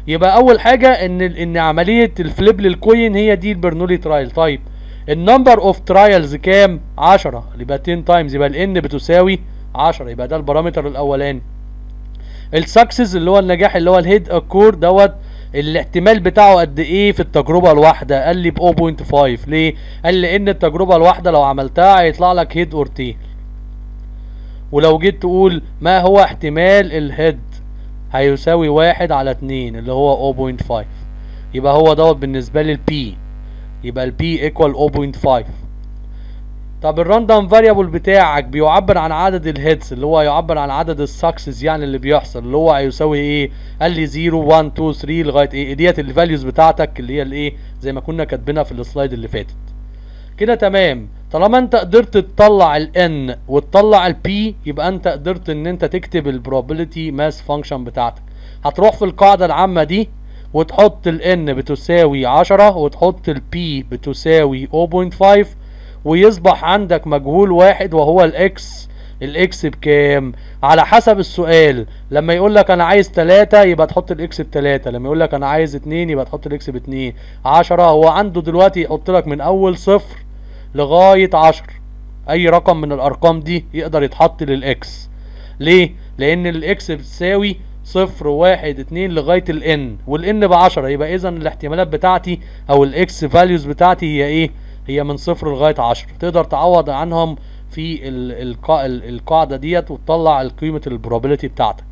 يبقى أول حاجة إن إن عملية ال flip لل coin هي دي ال Bernoulli trial طيب ال number of trials كام؟ 10 يبقى 10 times يبقى ال n بتساوي 10 يبقى ده ال parameter الأولاني. ال success اللي هو النجاح اللي هو ال head occur دوت الاحتمال بتاعه قد إيه في التجربة الواحدة؟ قال لي ب 0.5 ليه؟ قال لي إن التجربة الواحدة لو عملتها هيطلع لك head or tail ولو جيت تقول ما هو احتمال ال head؟ هيساوي واحد على اتنين اللي هو 0.5 يبقى هو دوت بالنسبة لي ال p. يبقى ال p equal 0.5 طب ال random variable بتاعك بيعبر عن عدد ال heads اللي هو يعبر عن عدد ال success يعني اللي بيحصل اللي هو هيساوي إيه؟ قال لي 0 1 2 3 لغاية إيه؟ ديت ال values بتاعتك اللي هي ال إيه زي ما كنا كاتبينها في ال slide اللي فاتت. كده تمام. طالما أنت قدرت تطلع ال n وتطلع ال p يبقى أنت قدرت إن أنت تكتب ال probability mass function بتاعتك. هتروح في القاعدة العامة دي وتحط ال n بتساوي 10 وتحط ال p بتساوي 0.5 ويصبح عندك مجهول واحد وهو الإكس. الإكس بكام؟ على حسب السؤال. لما يقول لك أنا عايز 3 يبقى تحط ال x بتلاتة. لما يقول لك أنا عايز 2 يبقى تحط ال x باتنين. 10 هو عنده دلوقتي يحط لك من أول صفر لغاية 10 أي رقم من الأرقام دي يقدر يتحط لل x. ليه؟ لأن ال x بتساوي صفر واحد اتنين لغاية ال n وال n بعشرة. يبقى اذا الاحتمالات بتاعتي أو ال x values بتاعتي هي إيه؟ هي من صفر لغاية عشرة تقدر تعوض عنهم في ال- القا- ال- القاعدة ديت وتطلع قيمة ال probability بتاعتك.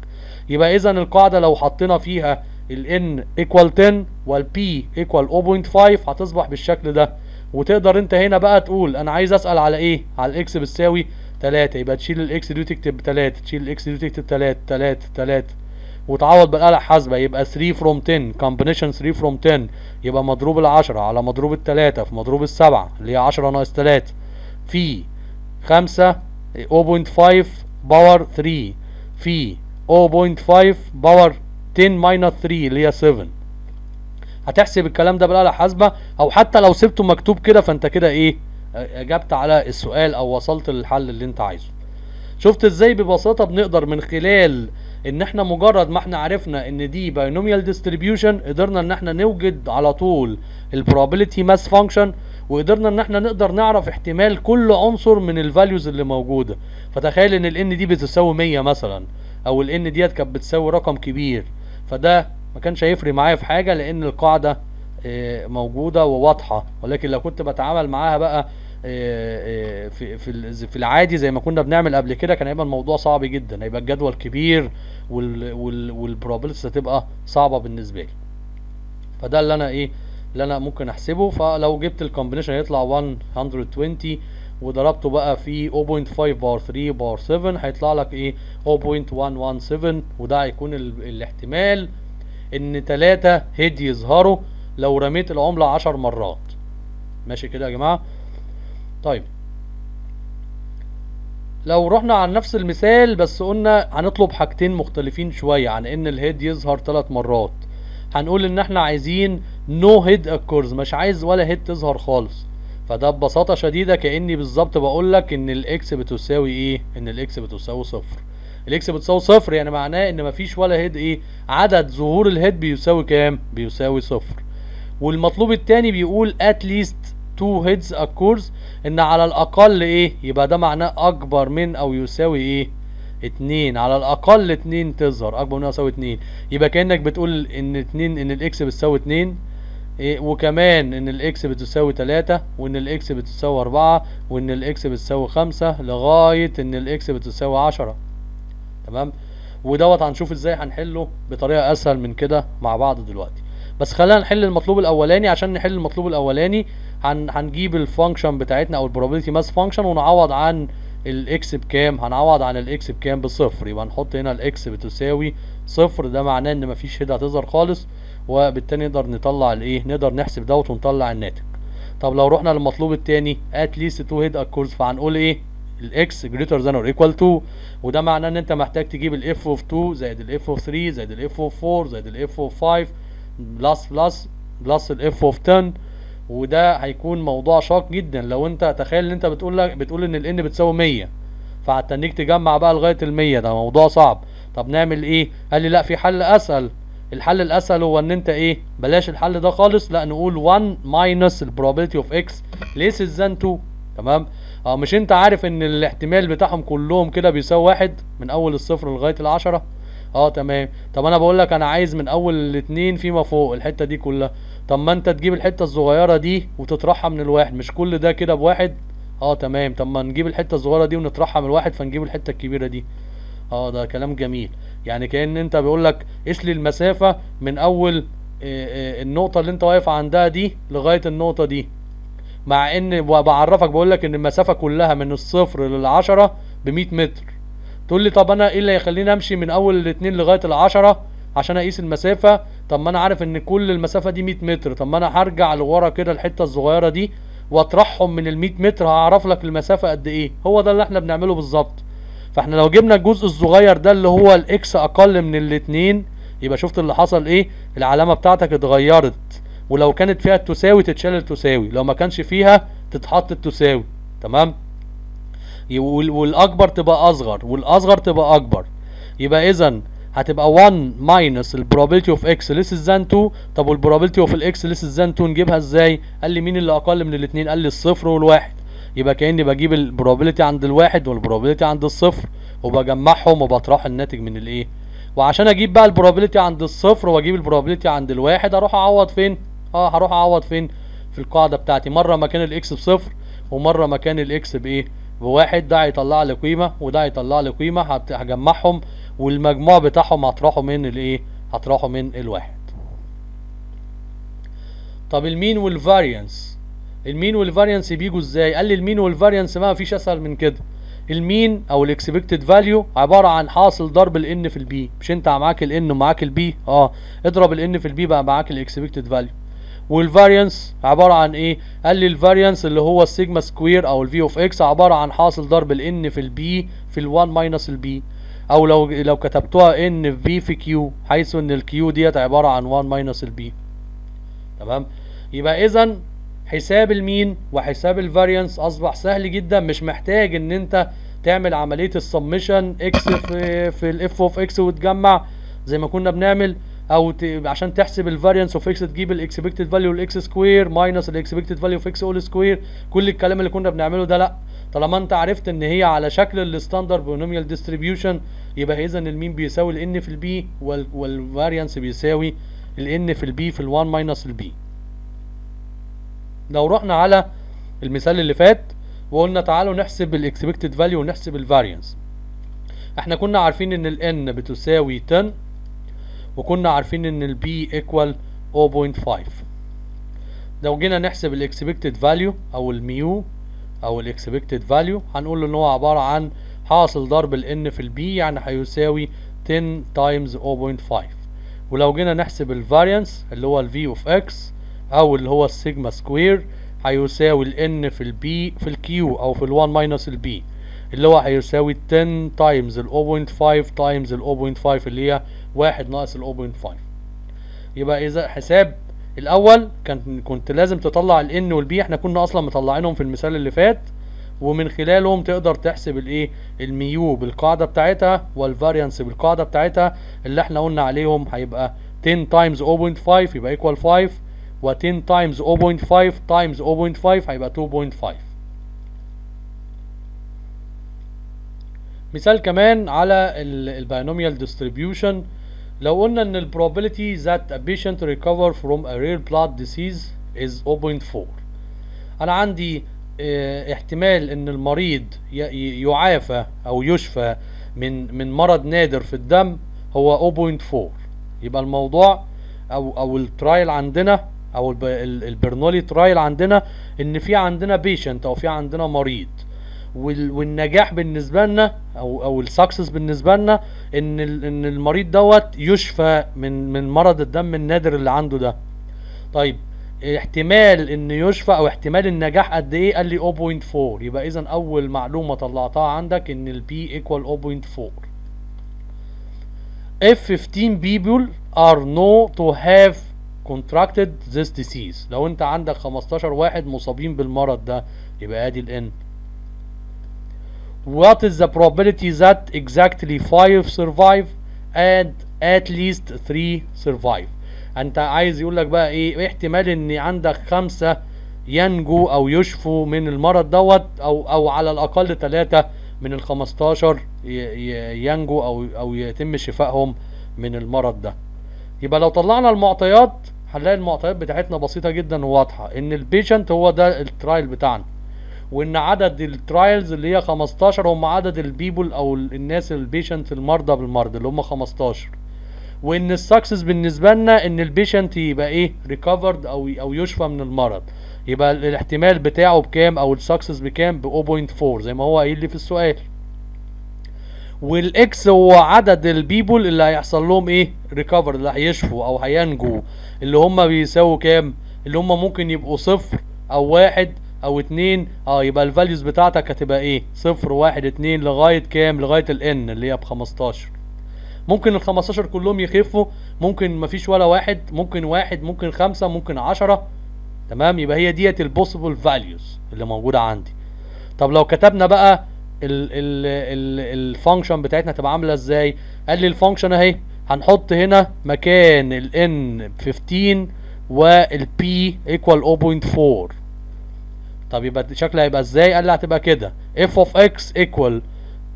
يبقى اذا القاعدة لو حطينا فيها ال n equal 10 وال p equal 0.5 هتصبح بالشكل ده. وتقدر أنت هنا بقى تقول أنا عايز أسأل على إيه؟ على ال x بتساوي 3 يبقى تشيل ال x دي وتكتب 3 تشيل ال x دي وتكتب 3 3 3 وتعوض بالآلة حاسبة يبقى 3 from 10 combination 3 from 10 يبقى مضروب العشرة على مضروب التلاتة في مضروب السبعة اللي هي 10 ناقص 3 في 5 0.5 power 3 في 0.5 power 10 minus 3 اللي هي 7 هتحسب الكلام ده بالآلة حاسبة أو حتى لو سبته مكتوب كده فأنت كده إيه أجبت على السؤال أو وصلت للحل اللي أنت عايزه. شفت إزاي ببساطة بنقدر من خلال إن إحنا مجرد ما إحنا عرفنا إن دي binomial distribution قدرنا إن إحنا نوجد على طول ال probability mass function وقدرنا إن إحنا نقدر نعرف احتمال كل عنصر من ال values اللي موجودة. فتخيل إن ال n دي بتساوي 100 مثلا أو ال n ديت كانت بتساوي رقم كبير. فده ما كانش هيفرق معايا في حاجة لأن القاعدة آه، موجودة وواضحة. ولكن لو كنت بتعامل معاها بقى في في ال- في العادي زي ما كنا بنعمل قبل كده كان هيبقى الموضوع صعب جدا هيبقى الجدول كبير وال وال وال probabilities هتبقى صعبة بالنسبة لي. فده اللي أنا إيه اللي أنا ممكن أحسبه. فلو جبت ال combination هيطلع 120 وضربته بقى في 0.5 power 3 power 7 هيطلع لك إيه 0.117 وده هيكون ال... الاحتمال إن 3 head يظهروا لو رميت العملة 10 مرات. ماشي كده يا جماعة؟ طيب. لو رحنا على نفس المثال بس قلنا هنطلب حاجتين مختلفين شوية عن إن ال head يظهر ثلاث مرات. هنقول إن إحنا عايزين no head occurs مش عايز ولا head تظهر خالص. فده ببساطة شديدة كأني بالظبط بقول لك إن ال x بتساوي إيه؟ إن ال x بتساوي صفر. ال x بتساوي صفر يعني معناه إن مفيش ولا head إيه؟ عدد ظهور ال head بيساوي كام؟ بيساوي صفر. والمطلوب التاني بيقول at least two heads occurs إن على الأقل إيه يبقى ده معناه أكبر من أو يساوي إيه؟ اتنين. على الأقل اتنين تظهر أكبر من أو يساوي اتنين. يبقى كأنك بتقول إن اتنين إن ال x بتساوي اتنين. إيه وكمان إن ال x بتساوي تلاتة وإن ال x بتساوي أربعة وإن ال x بتساوي خمسة لغاية إن ال x بتساوي عشرة. تمام؟ ودوت هنشوف إزاي هنحله بطريقة أسهل من كده مع بعض دلوقتي. بس خلينا نحل المطلوب الأولاني عشان نحل المطلوب الأولاني هن هنجيب ال function بتاعتنا أو ال probability mass function ونعوض عن ال x بكام. هنعوض عن ال x بكام بصفر. يبقى نحط هنا ال x بتساوي صفر. ده معناه إن مفيش head هتظهر خالص وبالتالي نقدر نطلع الايه نقدر نحسب دوت ونطلع الناتج طب لو رحنا للمطلوب التاني at least two head occurs فهنقول إيه؟ ال x greater than or equal to. وده معناه إن أنت محتاج تجيب ال f of 2 زائد ال f of 3 زائد ال f of 4 زائد ال f of 5 plus plus plus ال f of 10 وده هيكون موضوع شاق جدا. لو انت تخيل ان انت بتقول لك بتقول إن ال n بتساوي 100 فهتنك تجمع بقى لغاية ال 100 ده موضوع صعب. طب نعمل إيه؟ قال لي لا في حل أسهل. الحل الأسهل هو إن أنت إيه؟ بلاش الحل ده خالص لا نقول 1 minus probability of x less than 2 تمام؟ آه مش أنت عارف إن الاحتمال بتاعهم كلهم كده بيساوي واحد من أول الصفر لغاية العشرة؟ آه تمام. طب أنا بقول لك أنا عايز من أول الاتنين فيما فوق الحتة دي كلها. طب ما انت تجيب الحتة الصغيرة دي وتطرحها من الواحد مش كل ده كده بواحد؟ آه تمام. طب ما نجيب الحتة الصغيرة دي ونطرحها من الواحد فنجيب الحتة الكبيرة دي. آه ده كلام جميل. يعني كأن انت بيقول لك قيس لي المسافة من أول آه آه النقطة اللي انت واقف عندها دي لغاية النقطة دي. مع إن بعرفك بقول لك إن المسافة كلها من الصفر للعشرة ب 100 متر. تقول لي طب أنا إيه اللي يخليني أمشي من أول الاثنين لغاية العشرة عشان أقيس المسافة؟ طب ما أنا عارف ان كل المسافة دي 100 متر طب ما أنا هرجع لورا كده الحتة الصغيرة دي واطرحهم من ال 100 متر هعرف لك المسافة قد إيه. هو ده اللي إحنا بنعمله بالظبط. فاحنا لو جبنا الجزء الصغير ده اللي هو الاكس أقل من الاثنين يبقى شفت اللي حصل إيه؟ العلامة بتاعتك اتغيرت. ولو كانت فيها التساوي تتشال التساوي لو ما كانش فيها تتحط التساوي. تمام؟ والأكبر تبقى أصغر والأصغر تبقى أكبر. يبقى اذا هتبقى 1 minus ال probability of x less than 2 طب وال probability of ال x less than 2 نجيبها إزاي؟ قال لي مين اللي أقل من الاثنين قال لي الصفر والواحد. يبقى كأني بجيب ال probability عند الواحد وال probability عند الصفر وبجمعهم وبطرح الناتج من الايه؟ وعشان أجيب بقى ال probability عند الصفر وأجيب ال probability عند الواحد أروح أعوض فين؟ آه هروح أعوض فين؟ في القاعدة بتاعتي. مرة مكان ال x بصفر ومرة مكان ال x بإيه؟ بواحد. ده هيطلع لي قيمة وده هيطلع لي قيمة. هجمعهم. والمجموع بتاعهم هطرحه من الإيه؟ هطرحه من الواحد. طب ال mean وال variance ال mean والفاريانس بيجوا إزاي؟ قال لي المين والفاريانس ما فيش أسهل من كده. المين أو ال expected value عبارة عن حاصل ضرب ال n في ال p مش أنت معاك ال n ومعاك ال p آه. اضرب ال n في ال p بقى معاك ال expected value وال variance عبارة عن إيه؟ قال لي ال variance اللي هو ال sigma square أو ال V of x عبارة عن حاصل ضرب ال n في ال p في ال1 minus ال p أو لو لو كتبتوها n في p في q حيث إن ال q ديت عبارة عن 1 minus ال p تمام؟ يبقى اذا حساب ال mean وحساب ال variance أصبح سهل جدا. مش محتاج إن أنت تعمل عملية السمشن إكس في في ال f of x وتجمع زي ما كنا بنعمل أو ت... عشان تحسب ال variance of x تجيب ال expected value ال x square minus ال expected value of x all square كل الكلام اللي كنا بنعمله ده لأ. طالما انت عرفت ان هي على شكل ال standard binomial distribution يبقى اذا ال mean بيساوي ال n في ال p وال... وال variance بيساوي ال n في ال p في ال1 minus ال p لو رحنا على المثال اللي فات وقلنا تعالوا نحسب ال expected value ونحسب ال variance إحنا كنا عارفين إن ال n بتساوي 10 وكنا عارفين إن ال p equal 0.5 لو جينا نحسب ال expected value أو ال mu أو ال expected value هنقول إن هو عبارة عن حاصل ضرب ال n في ال p يعني هيساوي 10 times 0.5 ولو جينا نحسب ال variance اللي هو ال V of x أو اللي هو ال sigma square هيساوي ال n في ال p في ال q أو في ال1 minus ال p اللي هو هيساوي 10 times ال 0.5 times ال 0.5 اللي هي 1 ناقص ال 0.5 يبقى إذا حساب الأول كان كنت لازم تطلع ال n وال p إحنا كنا أصلا مطلعينهم في المثال اللي فات ومن خلالهم تقدر تحسب الإيه؟ ال mu بالقاعدة بتاعتها وال variance بالقاعدة بتاعتها. اللي إحنا قلنا عليهم هيبقى 10 times 0.5 يبقى equal 5 و 10 times 0.5 times 0.5 هيبقى 2.5 مثال كمان على ال binomial distribution. لو قلنا إن probability that a patient recover from a rare blood disease is 0.4 أنا عندي آه احتمال إن المريض يعافى أو يشفى من من مرض نادر في الدم هو 0.4 يبقى الموضوع أو أو ال trial عندنا أو ال Bernoulli trial عندنا إن في عندنا patient أو في عندنا مريض. والنجاح بالنسبة لنا أو أو ال success بالنسبة لنا إن إن المريض دوت يشفى من من مرض الدم النادر اللي عنده ده. طيب احتمال إن يشفى أو احتمال النجاح قد إيه؟ قال لي 0.4 يبقى اذا أول معلومة طلعتها عندك إن ال p equal 0.4 if 15 people are known to have contracted this disease. لو أنت عندك 15 واحد مصابين بالمرض ده يبقى أدي ال n. what is the probability that exactly 5 survive and at least 3 survive? انت عايز يقول لك بقى إيه؟ احتمال ان عندك خمسة ينجو أو يشفوا من المرض دوت أو أو على الأقل ثلاثة من ال 15 ينجو أو أو يتم شفائهم من المرض ده. يبقى لو طلعنا المعطيات هنلاقي المعطيات بتاعتنا بسيطة جدا وواضحة إن ال patient هو ده ال trial بتاعنا. وإن عدد ال trials اللي هي 15 هم عدد ال people أو الناس ال patient المرضى بالمرض اللي هم 15 وإن ال success بالنسبة لنا إن ال patient يبقى إيه؟ recovered أو أو يشفى من المرض. يبقى الاحتمال بتاعه بكام أو ال success بكام؟ ب 0.4 زي ما هو قايل لي في السؤال. وال x هو عدد ال people اللي هيحصل لهم إيه؟ recover اللي هيشفوا أو هينجوا. اللي هم بيساووا كام؟ اللي هم ممكن يبقوا صفر أو واحد أو اتنين. آه يبقى ال values بتاعتك هتبقى إيه؟ صفر واحد اتنين لغاية كام؟ لغاية ال n اللي هي بخمستاشر. ممكن ال 15 كلهم يخفوا. ممكن مفيش ولا واحد. ممكن واحد ممكن خمسة ممكن عشرة. تمام؟ يبقى هي ديت ال possible values اللي موجودة عندي. طب لو كتبنا بقى ال function بتاعتنا تبقى عاملة إزاي؟ قال لي ال function أهي. هنحط هنا مكان ال n 15 وال p equal 0.4 طب يبقى شكلها هيبقى إزاي؟ قال لي هتبقى كده. F of x equal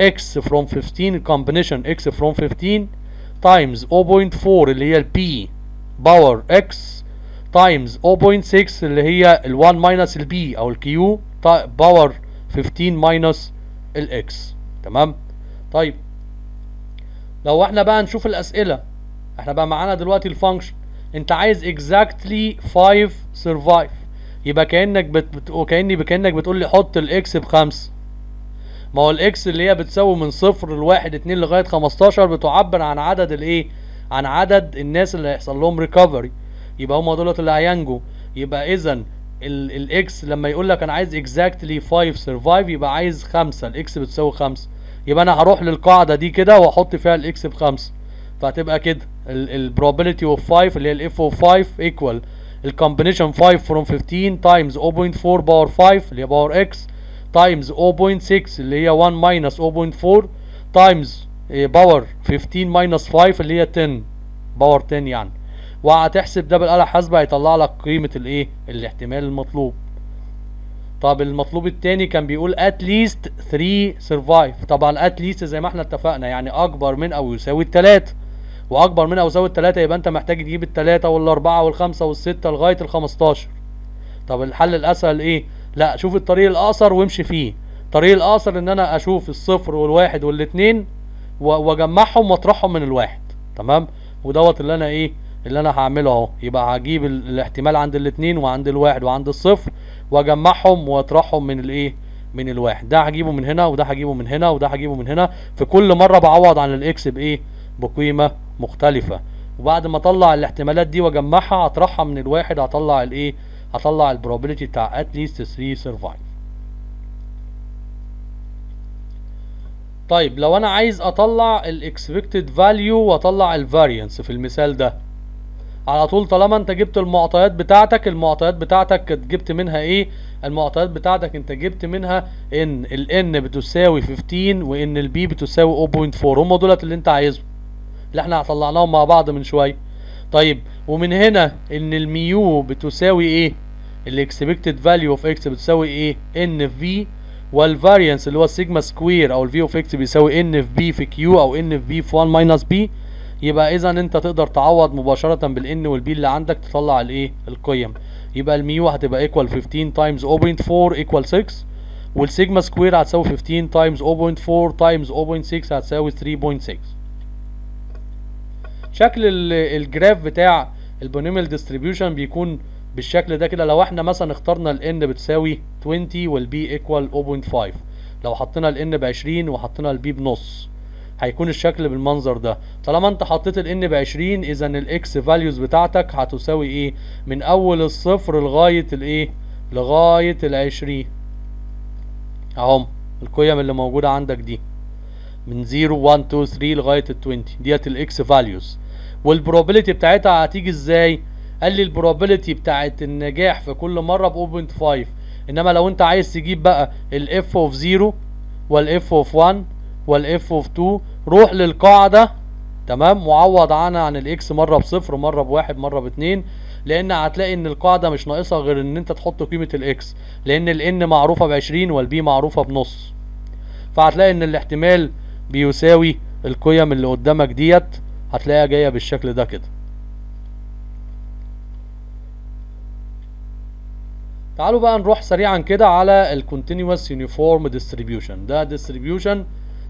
x from 15 combination x from 15 times 0.4 اللي هي ال p power x times 0.6 اللي هي ال 1 minus ال p أو ال q power 15 minus ال x. تمام؟ طيب. لو إحنا بقى نشوف الأسئلة إحنا بقى معانا دلوقتي ال function انت عايز exactly 5 survive. يبقى كأنك بت... بت... كاني كأنك بتقول لي حط ال x بخمسة. ما هو ال x اللي هي بتساوي من صفر لواحد اتنين لغاية 15 بتعبر عن عدد الايه عن عدد الناس اللي هيحصل لهم recovery يبقى هم دولت اللي هينجوا. يبقى اذا ال x لما يقول لك أنا عايز exactly 5 survive يبقى عايز خمسة. ال x بتساوي خمسة. يبقى أنا هروح للقاعدة دي كده وأحط فيها ال x بخمسة. فهتبقى كده ال probability of 5 اللي هي ال F of 5 equal ال combination 5 from 15 times 0.4 power 5 اللي هي power x times 0.6 اللي هي 1 minus 0.4 times power 15 minus 5 اللي هي 10 power 10 يعني. وهتحسب ده بالآلة الحاسبة هيطلع لك قيمة الايه؟ الاحتمال المطلوب. طب المطلوب التاني كان بيقول at least 3 survive. طبعا at least زي ما إحنا اتفقنا يعني أكبر من أو يساوي التلاتة. وأكبر من أو يساوي التلاتة يبقى أنت محتاج تجيب التلاتة والأربعة والخمسة والستة لغاية الخمستاشر. طب الحل الأسهل إيه؟ لا شوف الطريق الأقصر وامشي فيه. الطريق الأقصر إن أنا أشوف الصفر والواحد والاتنين وأجمعهم وأطرحهم من الواحد. تمام؟ ودوت اللي أنا إيه؟ اللي أنا هعمله أهو. يبقى هجيب الاحتمال عند الاتنين وعند الواحد وعند الصفر وأجمعهم وأطرحهم من الإيه؟ من الواحد. ده هجيبه من هنا وده هجيبه من هنا وده هجيبه من هنا. في كل مرة بعوض عن الإكس بإيه؟ بقيمة مختلفة. وبعد ما اطلع الاحتمالات دي واجمعها اطرحها من الواحد هطلع الايه هطلع ال probability بتاع at least 3 survive. طيب لو أنا عايز أطلع ال expected value وأطلع ال variance في المثال ده على طول طالما أنت جبت المعطيات بتاعتك المعطيات بتاعتك جبت منها إيه؟ المعطيات بتاعتك أنت جبت منها إن ال n بتساوي 15 وإن ال p بتساوي 0.4 هم دولت اللي أنت عايزهم. اللي إحنا طلعناهم مع بعض من شوية طيب ومن هنا إن ال mu بتساوي إيه؟ ال expected value of x بتساوي إيه؟ n في وال variance اللي هو ال sigma square أو ال V of x بيساوي n في p في q أو n في p في 1 minus p. يبقى إذا أنت تقدر تعوض مباشرة بال n وال p اللي عندك تطلع الإيه؟ القيم. يبقى ال mu هتبقى equal 15 times 0.4 equal 6 وال sigma square هتساوي 15 times 0.4 times 0.6 هتساوي 3.6 شكل ال- ال graph بتاع ال binomial distribution بيكون بالشكل ده كده. لو إحنا مثلا اخترنا ال n بتساوي 20 وال p equal 0.5 لو حطينا ال n ب 20 وحطينا ال p بنص هيكون الشكل بالمنظر ده. طالما انت حطيت ال n ب 20 اذا ال x values بتاعتك هتساوي إيه؟ من أول الصفر لغاية الايه لغاية ال 20 اهم القيم اللي موجودة عندك دي. من 0 1 2 3 لغاية ال 20 ديت ال x values وال probability بتاعتها هتيجي إزاي؟ قال لي ال probability بتاعت النجاح في كل مرة ب 0.5 إنما لو أنت عايز تجيب بقى ال F of 0 وال F of 1 وال F of 2 روح للقاعدة. تمام؟ وعوض عنها عن ال x مرة بصفر مرة بواحد مرة باتنين لأن هتلاقي إن القاعدة مش ناقصها غير إن أنت تحط قيمة ال x لأن ال n معروفة ب 20 وال p معروفة بنص. فهتلاقي إن الاحتمال بيساوي القيم اللي قدامك ديت. هتلاقيها جاية بالشكل ده كده. تعالوا بقى نروح سريعا كده على ال continuous uniform distribution ده distribution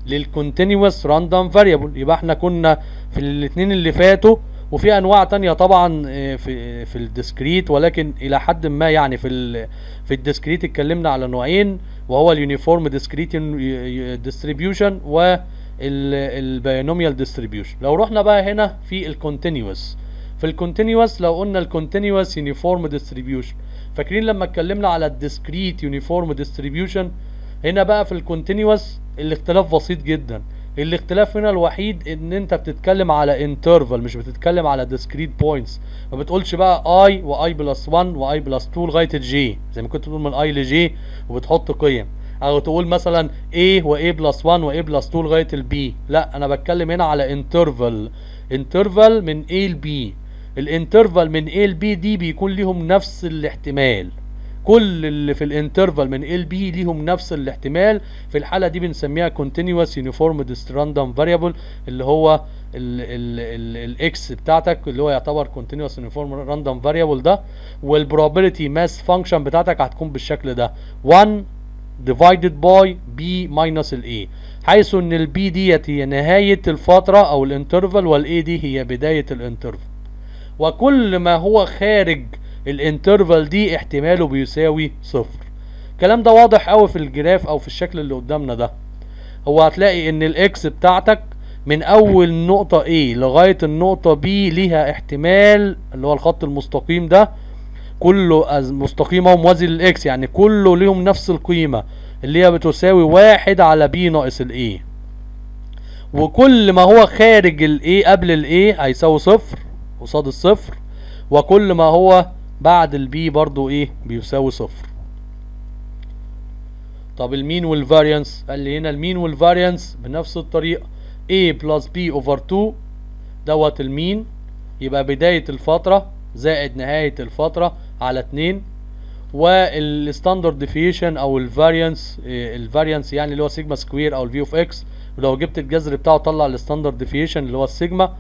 لل continuous random variable يبقى إحنا كنا في الاثنين اللي فاتوا وفي أنواع تانية طبعا آه، في في ال discrete ولكن إلى حد ما يعني في ال في ال discrete اتكلمنا على نوعين وهو ال uniform discrete distribution وال binomial distribution لو رحنا بقى هنا في ال continuous في ال continuous لو قلنا ال continuous uniform distribution فاكرين لما اتكلمنا على ال discrete uniform distribution هنا بقى في ال continuous الاختلاف بسيط جدا. الاختلاف هنا الوحيد إن أنت بتتكلم على interval مش بتتكلم على discrete points ما بتقولش بقى i و i plus 1 و i plus 2 لغاية ال j زي ما كنت بتقول من i ل j وبتحط قيم. أو تقول مثلا A و A plus 1 و A plus 2 لغاية ال B لا أنا بتكلم هنا على interval interval من A ل B. ال interval من A ل B دي بيكون ليهم نفس الاحتمال. كل اللي في ال interval من A ل B ليهم نفس الاحتمال. في الحالة دي بنسميها continuous uniform random variable اللي هو ال x بتاعتك اللي هو يعتبر continuous uniform random variable ده. وال probability mass function بتاعتك هتكون بالشكل ده. 1 divided by b minus a حيث إن ال b ديت هي نهاية الفترة أو ال interval وال a دي هي بداية ال interval. وكل ما هو خارج ال interval دي احتماله بيساوي صفر. الكلام ده واضح قوي في ال graph أو في الشكل اللي قدامنا ده. هو هتلاقي إن ال x بتاعتك من أول نقطة A لغاية النقطة B ليها احتمال اللي هو الخط المستقيم ده كله مستقيمة وموازي لل x يعني كله ليهم نفس القيمة اللي هي بتساوي واحد على B ناقص ال A. وكل ما هو خارج ال A قبل ال A هيساوي صفر قصاد الصفر وكل ما هو بعد ال B برضو إيه بيساوي صفر. طب ال mean وال variance قال لي هنا ال mean وال variance بنفس الطريقة. A plus b over 2 دوت ال mean يبقى بداية الفترة زائد نهاية الفترة على 2 وال standard deviation أو ال variance ال variance يعني اللي هو sigma square أو ال v of x ولو جبت الجذر بتاعه طلع ال standard deviation اللي هو السيجما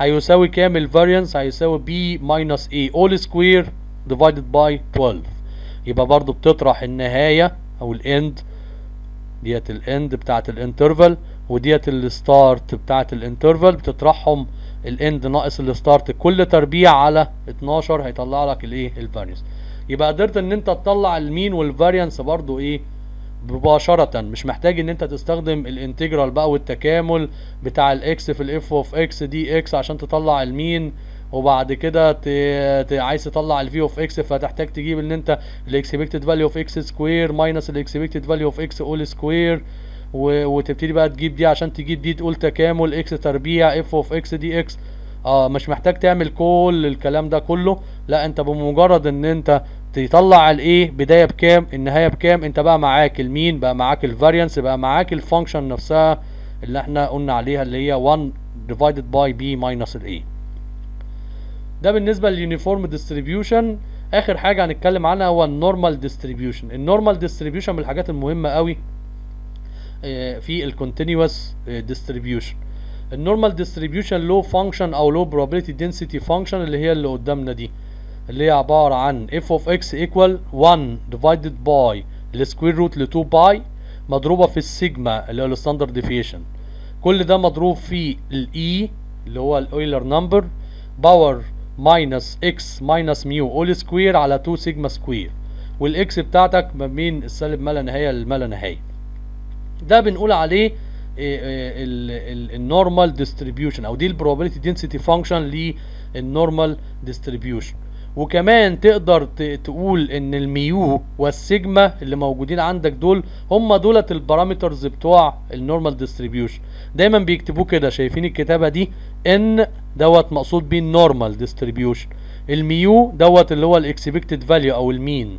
هيساوي كام ال variance هيساوي b minus a all square divided by 12 يبقى برضو بتطرح النهاية أو ال end ديت ال end بتاعت ال interval وديت ال start بتاعت ال interval بتطرحهم ال end ناقص ال start كل تربيع على 12 هيطلع لك الإيه؟ ال variance. يبقى قدرت إن أنت تطلع ال mean وال variance برضو إيه؟ مباشرة. مش محتاج إن أنت تستخدم ال integral بقى والتكامل بتاع ال x في ال f of x dx عشان تطلع ال mean. وبعد كده ت... عايز تطلع ال v of x فتحتاج تجيب إن أنت ال expected value of x square minus ال expected value of x all square. وتبتدي بقى تجيب دي عشان تجيب دي تقول تكامل x تربيع f of x dx آه مش محتاج تعمل كل الكلام ده كله. لا انت بمجرد ان انت تطلع الايه بداية بكام النهاية بكام انت بقى معاك ال mean بقى معاك ال variance بقى معاك ال function نفسها اللي إحنا قلنا عليها اللي هي 1 divided by b minus a. ده بالنسبة لل uniform distribution آخر حاجة هنتكلم عنها هو ال normal distribution ال normal distribution من الحاجات المهمة قوي. في ال continuous distribution ال normal distribution لو function أو لو probability density function اللي هي اللي قدامنا دي اللي هي عبارة عن f of x equal 1 divided by ال square root ل 2 pi مضروبة في السيجما اللي هو ال standard deviation كل ده مضروب في ال e اللي هو ال Euler number power minus x minus mu all square على 2 sigma square وال x بتاعتك ما بين السالب ما لا نهاية لما لا نهاية. ده بنقول عليه ال normal distribution أو دي ال probability density function لل normal distribution وكمان تقدر تقول إن ال mu وال sigma اللي موجودين عندك دول هم دولت ال parameters بتوع ال normal distribution دايما بيكتبوه كده شايفين الكتابة دي؟ N دوت مقصود بيه ال normal distribution ال mu دوت اللي هو الاكسبكتد فاليو أو المين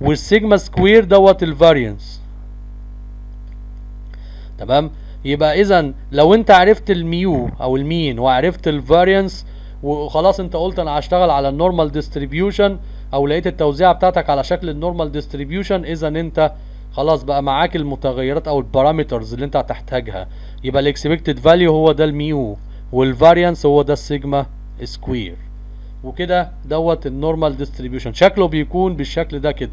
والسيجما سكوير دوت الفاريانس تمام؟ يبقى إذا لو أنت عرفت ال mu أو ال mean وعرفت ال variance وخلاص أنت قلت أنا هشتغل على ال normal distribution أو لقيت التوزيعه بتاعتك على شكل ال normal distribution إذا أنت خلاص بقى معاك المتغيرات أو ال parameters اللي أنت هتحتاجها. يبقى ال expected value هو ده ال mu وال variance هو ده ال sigma square وكده دوت ال normal distribution. شكله بيكون بالشكل ده كده.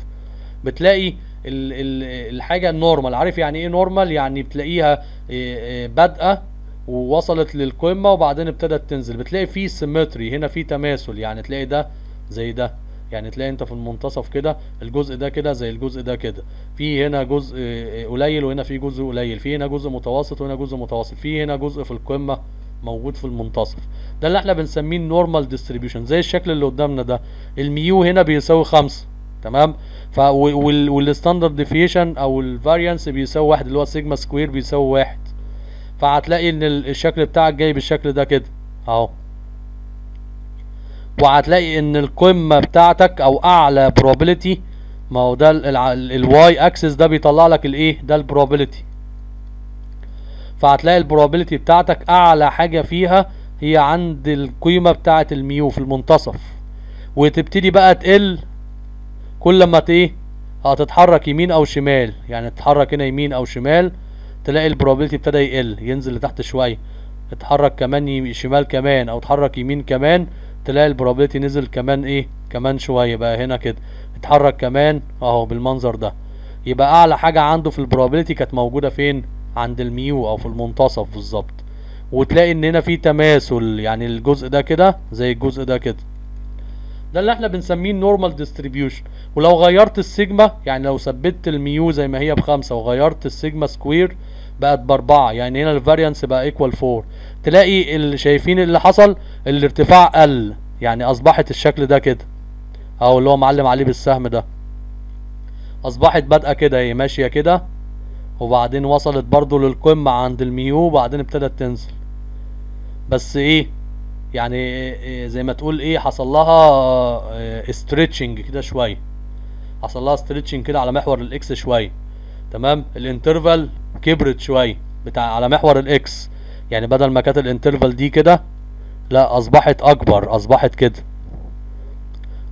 بتلاقي الحاجة ال normal عارف يعني إيه normal يعني بتلاقيها إيه، إيه، بادئة ووصلت للقمة وبعدين ابتدت تنزل. بتلاقي فيه symmetry هنا فيه تماثل. يعني تلاقي ده زي ده. يعني تلاقي أنت في المنتصف كده الجزء ده كده زي الجزء ده كده. في هنا جزء إيه، قليل وهنا في جزء قليل. في هنا جزء متوسط وهنا جزء متوسط. في هنا جزء في القمة موجود في المنتصف. ده اللي إحنا بنسميه ال normal distribution زي الشكل اللي قدامنا ده. ال mu هنا بيساوي خمسة. تمام؟ وال standard deviation أو ال variance بيساوي واحد اللي هو sigma square بيساوي واحد. فهتلاقي إن ال- الشكل بتاعك جاي بالشكل ده كده أهو. وهتلاقي إن القمة بتاعتك أو أعلى probability ما هو ده ال y axis ده بيطلع لك الايه ده ال probability فهتلاقي ال probability بتاعتك أعلى حاجة فيها هي عند القيمة بتاعه ال mu في المنتصف. وتبتدي بقى تقل كل ما ت- إيه هتتحرك يمين أو شمال. يعني تتحرك هنا يمين أو شمال تلاقي ال probability ابتدى يقل ينزل لتحت شوية. اتحرك كمان شمال كمان أو اتحرك يمين كمان تلاقي ال probability نزل كمان إيه كمان شوية. بقى هنا كده اتحرك كمان أهو بالمنظر ده. يبقى أعلى حاجة عنده في ال probability كانت موجودة فين؟ عند ال mu أو في المنتصف بالظبط. وتلاقي إن هنا في تماثل يعني الجزء ده كده زي الجزء ده كده. ده اللي إحنا بنسميه ال normal distribution ولو غيرت السيجما يعني لو ثبتت ال mu زي ما هي بخمسة وغيرت ال sigma square بقت بأربعة. يعني هنا ال variance بقى equal four تلاقي اللي شايفين اللي حصل الارتفاع قل يعني أصبحت الشكل ده كده. أو اللي هو معلم عليه بالسهم ده. أصبحت بادئة كده هي ماشية كده. وبعدين وصلت برضو للقمة عند ال mu وبعدين ابتدت تنزل. بس إيه؟ يعني إيه زي ما تقول إيه حصل لها stretching كده شوية حصل لها stretching كده على محور ال x شوية تمام؟ ال interval كبرت شوية بتاع على محور ال x يعني بدل ما كانت ال interval دي كده لا أصبحت أكبر أصبحت كده.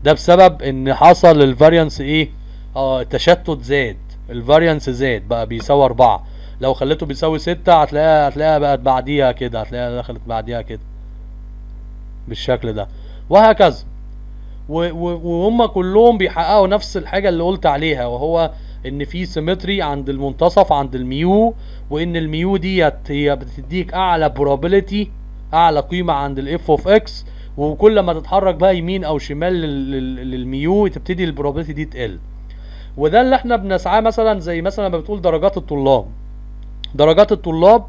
ده بسبب إن حصل ال variance إيه؟ آه التشتت زاد. ال variance زاد بقى بيساوي أربعة. لو خليته بيساوي ستة هتلاقيها هتلاقيها بقت بعديها كده هتلاقيها دخلت بعديها كده. بالشكل ده. وهكذا. وهم كلهم بيحققوا نفس الحاجة اللي قلت عليها وهو إن في symmetry عند المنتصف عند ال mu وإن ال mu ديت هي بتديك أعلى probability أعلى قيمة عند ال f of x وكل ما تتحرك بقى يمين أو شمال لل- لل- لل mu تبتدي ال probability دي تقل. وده اللي إحنا بنسعاه مثلا زي مثلا ما بتقول درجات الطلاب. درجات الطلاب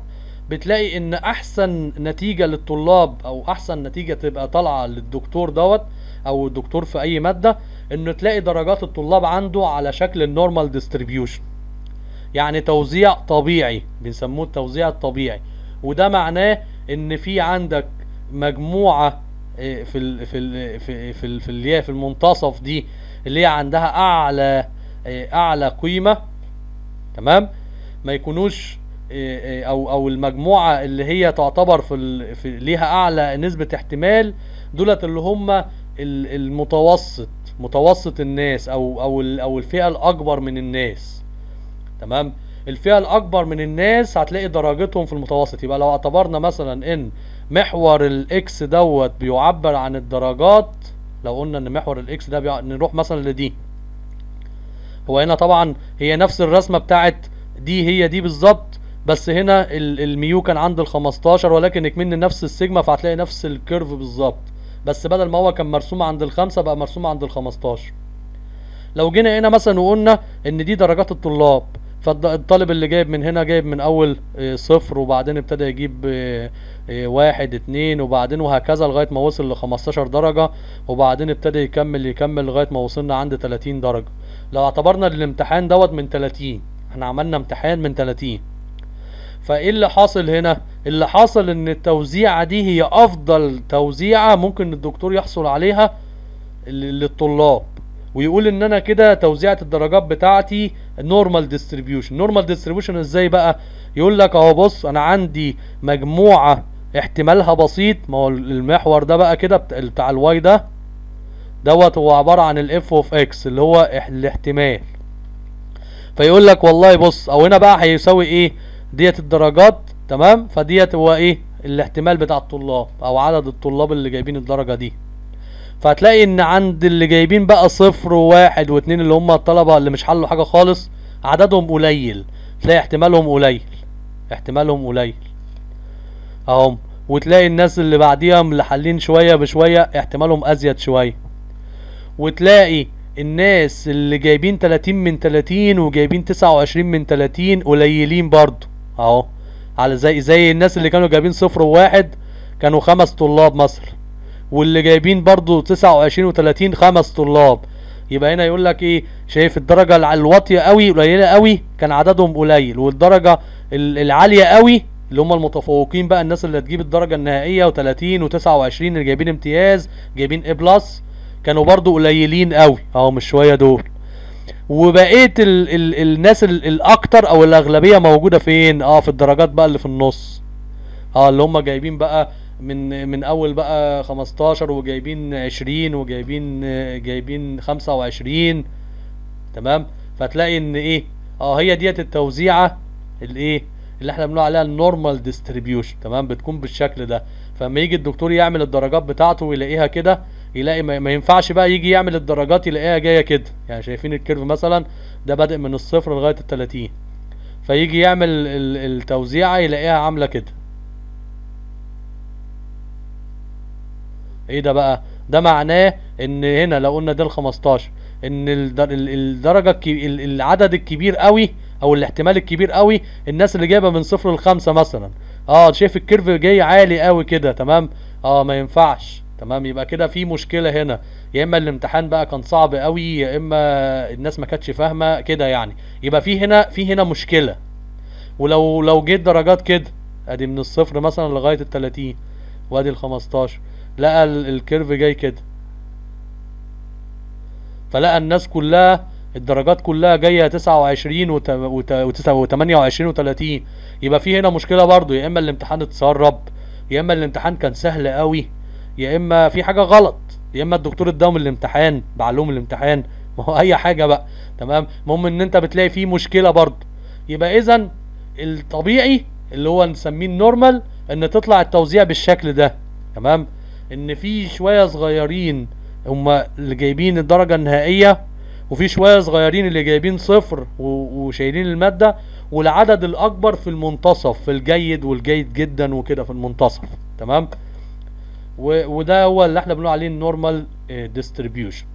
بتلاقي إن أحسن نتيجة للطلاب أو أحسن نتيجة تبقى طالعة للدكتور دوت أو الدكتور في أي مادة إنه تلاقي درجات الطلاب عنده على شكل ال normal distribution يعني توزيع طبيعي بنسموه التوزيع الطبيعي. وده معناه إن في عندك مجموعة آه، في ال في ال في في في اللي هي في المنتصف دي اللي هي عندها أعلى آه، أعلى قيمة. تمام؟ ما يكونوش أو أو المجموعة اللي هي تعتبر في. في ليها أعلى نسبة احتمال دولت اللي هم ال- المتوسط متوسط الناس أو أو أو الفئة الأكبر من الناس. تمام؟ الفئة الأكبر من الناس هتلاقي درجتهم في المتوسط. يبقى لو اعتبرنا مثلا إن محور ال x دوت بيعبر عن الدرجات لو قلنا إن محور ال x ده بيع... نروح مثلا لدي هو هنا طبعا هي نفس الرسمة بتاعت دي هي دي بالظبط. بس هنا ال- mu كان عند ال 15 ولكن اكمن نفس السيجما فهتلاقي نفس ال curve بالظبط. بس بدل ما هو كان مرسوم عند الخمسة بقى مرسوم عند ال 15 لو جينا هنا مثلا وقلنا إن دي درجات الطلاب فالطالب اللي جايب من هنا جايب من أول آه، صفر وبعدين ابتدى يجيب آه، آه، واحد اتنين وبعدين وهكذا لغاية ما وصل ل 15 درجة وبعدين ابتدى يكمل يكمل لغاية ما وصلنا عند 30 درجة. لو اعتبرنا الامتحان دوت من 30 إحنا عملنا امتحان من 30 فإيه اللي حاصل هنا؟ اللي حاصل إن التوزيعة دي هي أفضل توزيعة ممكن الدكتور يحصل عليها للطلاب. ويقول إن أنا كده توزيعة الدرجات بتاعتي normal distribution normal distribution إزاي بقى؟ يقول لك أهو بص أنا عندي مجموعة احتمالها بسيط. ما هو المحور ده بقى كده بتاع- ال y ده. دوت هو عبارة عن ال f of x اللي هو اح- الاحتمال. فيقول لك والله بص أو هنا بقى هيساوي إيه؟ ديت الدرجات تمام؟ فديت هو إيه؟ الاحتمال بتاع الطلاب أو عدد الطلاب اللي جايبين الدرجة دي. فهتلاقي إن عند اللي جايبين بقى صفر وواحد واتنين اللي هم الطلبة اللي مش حلوا حاجة خالص عددهم قليل. تلاقي احتمالهم قليل. احتمالهم قليل. أهم. وتلاقي الناس اللي بعديهم اللي حالين شوية بشوية احتمالهم أزيد شوية. وتلاقي الناس اللي جايبين 30 من 30 وجايبين 29 من 30 قليلين برضو. أهو. على زي زي الناس اللي كانوا جايبين صفر وواحد كانوا خمس طلاب مثلا واللي جايبين برضو 29 و30 خمس طلاب. يبقى هنا يقول لك إيه؟ شايف الدرجة الع- الواطية قوي قليلة قوي كان عددهم قليل. والدرجة ال- العالية قوي اللي هم المتفوقين بقى الناس اللي هتجيب الدرجة النهائية و30 و29 اللي جايبين امتياز جايبين اي بلس كانوا برضو قليلين قوي. أهو مش شوية دول. وبقيه ال ال الناس ال الأكتر أو الأغلبية موجودة فين؟ آه في الدرجات بقى اللي في النص. آه اللي هم جايبين بقى من من أول بقى 15 وجايبين 20 وجايبين جايبين 25 تمام؟ فتلاقي إن إيه؟ آه هي ديت التوزيعة الإيه؟ اللي إحنا بنقول عليها ال normal distribution. تمام؟ بتكون بالشكل ده. فلما يجي الدكتور يعمل الدرجات بتاعته ويلاقيها كده يلاقي ما, ينفعش بقى يجي يعمل الدرجات يلاقيها جاية كده. يعني شايفين ال curve مثلا ده بادئ من الصفر لغاية ال 30 فيجي يعمل ال- التوزيعة يلاقيها عاملة كده. إيه ده بقى؟ ده معناه إن هنا لو قلنا ده ال 15 إن الدر- ال- الدرجة العدد الكبير قوي أو الاحتمال الكبير قوي الناس اللي جايبة من صفر لخمسة مثلا. آه شايف الكيرف جاي عالي قوي كده تمام؟ آه ما ينفعش. تمام؟ يبقى كده في مشكلة هنا. يا إما الامتحان بقى كان صعب قوي يا إما الناس ما كانتش فاهمة كده يعني. يبقى في هنا في هنا مشكلة. ولو لو جيت درجات كده أدي من الصفر مثلا لغاية ال 30 وأدي ال 15 لقى ال- الكيرف جاي كده. فلقى الناس كلها الدرجات كلها جاية 29 و 28 و30 يبقى في هنا مشكلة برضو يا إما الامتحان اتسرب يا إما الامتحان كان سهل قوي يا إما في حاجة غلط يا إما الدكتور اداهم الامتحان بعلوم الامتحان. ما هو أي حاجة بقى تمام؟ المهم إن أنت بتلاقي فيه مشكلة برضو يبقى إذا الطبيعي اللي هو نسميه ال normal إن تطلع التوزيع بالشكل ده تمام؟ إن في شوية صغيرين هم اللي جايبين الدرجة النهائية وفي شوية صغيرين اللي جايبين صفر وشايلين المادة والعدد الأكبر في المنتصف في الجيد والجيد جدا وكده في المنتصف تمام؟ وده هو اللي إحنا بنقول عليه ال normal distribution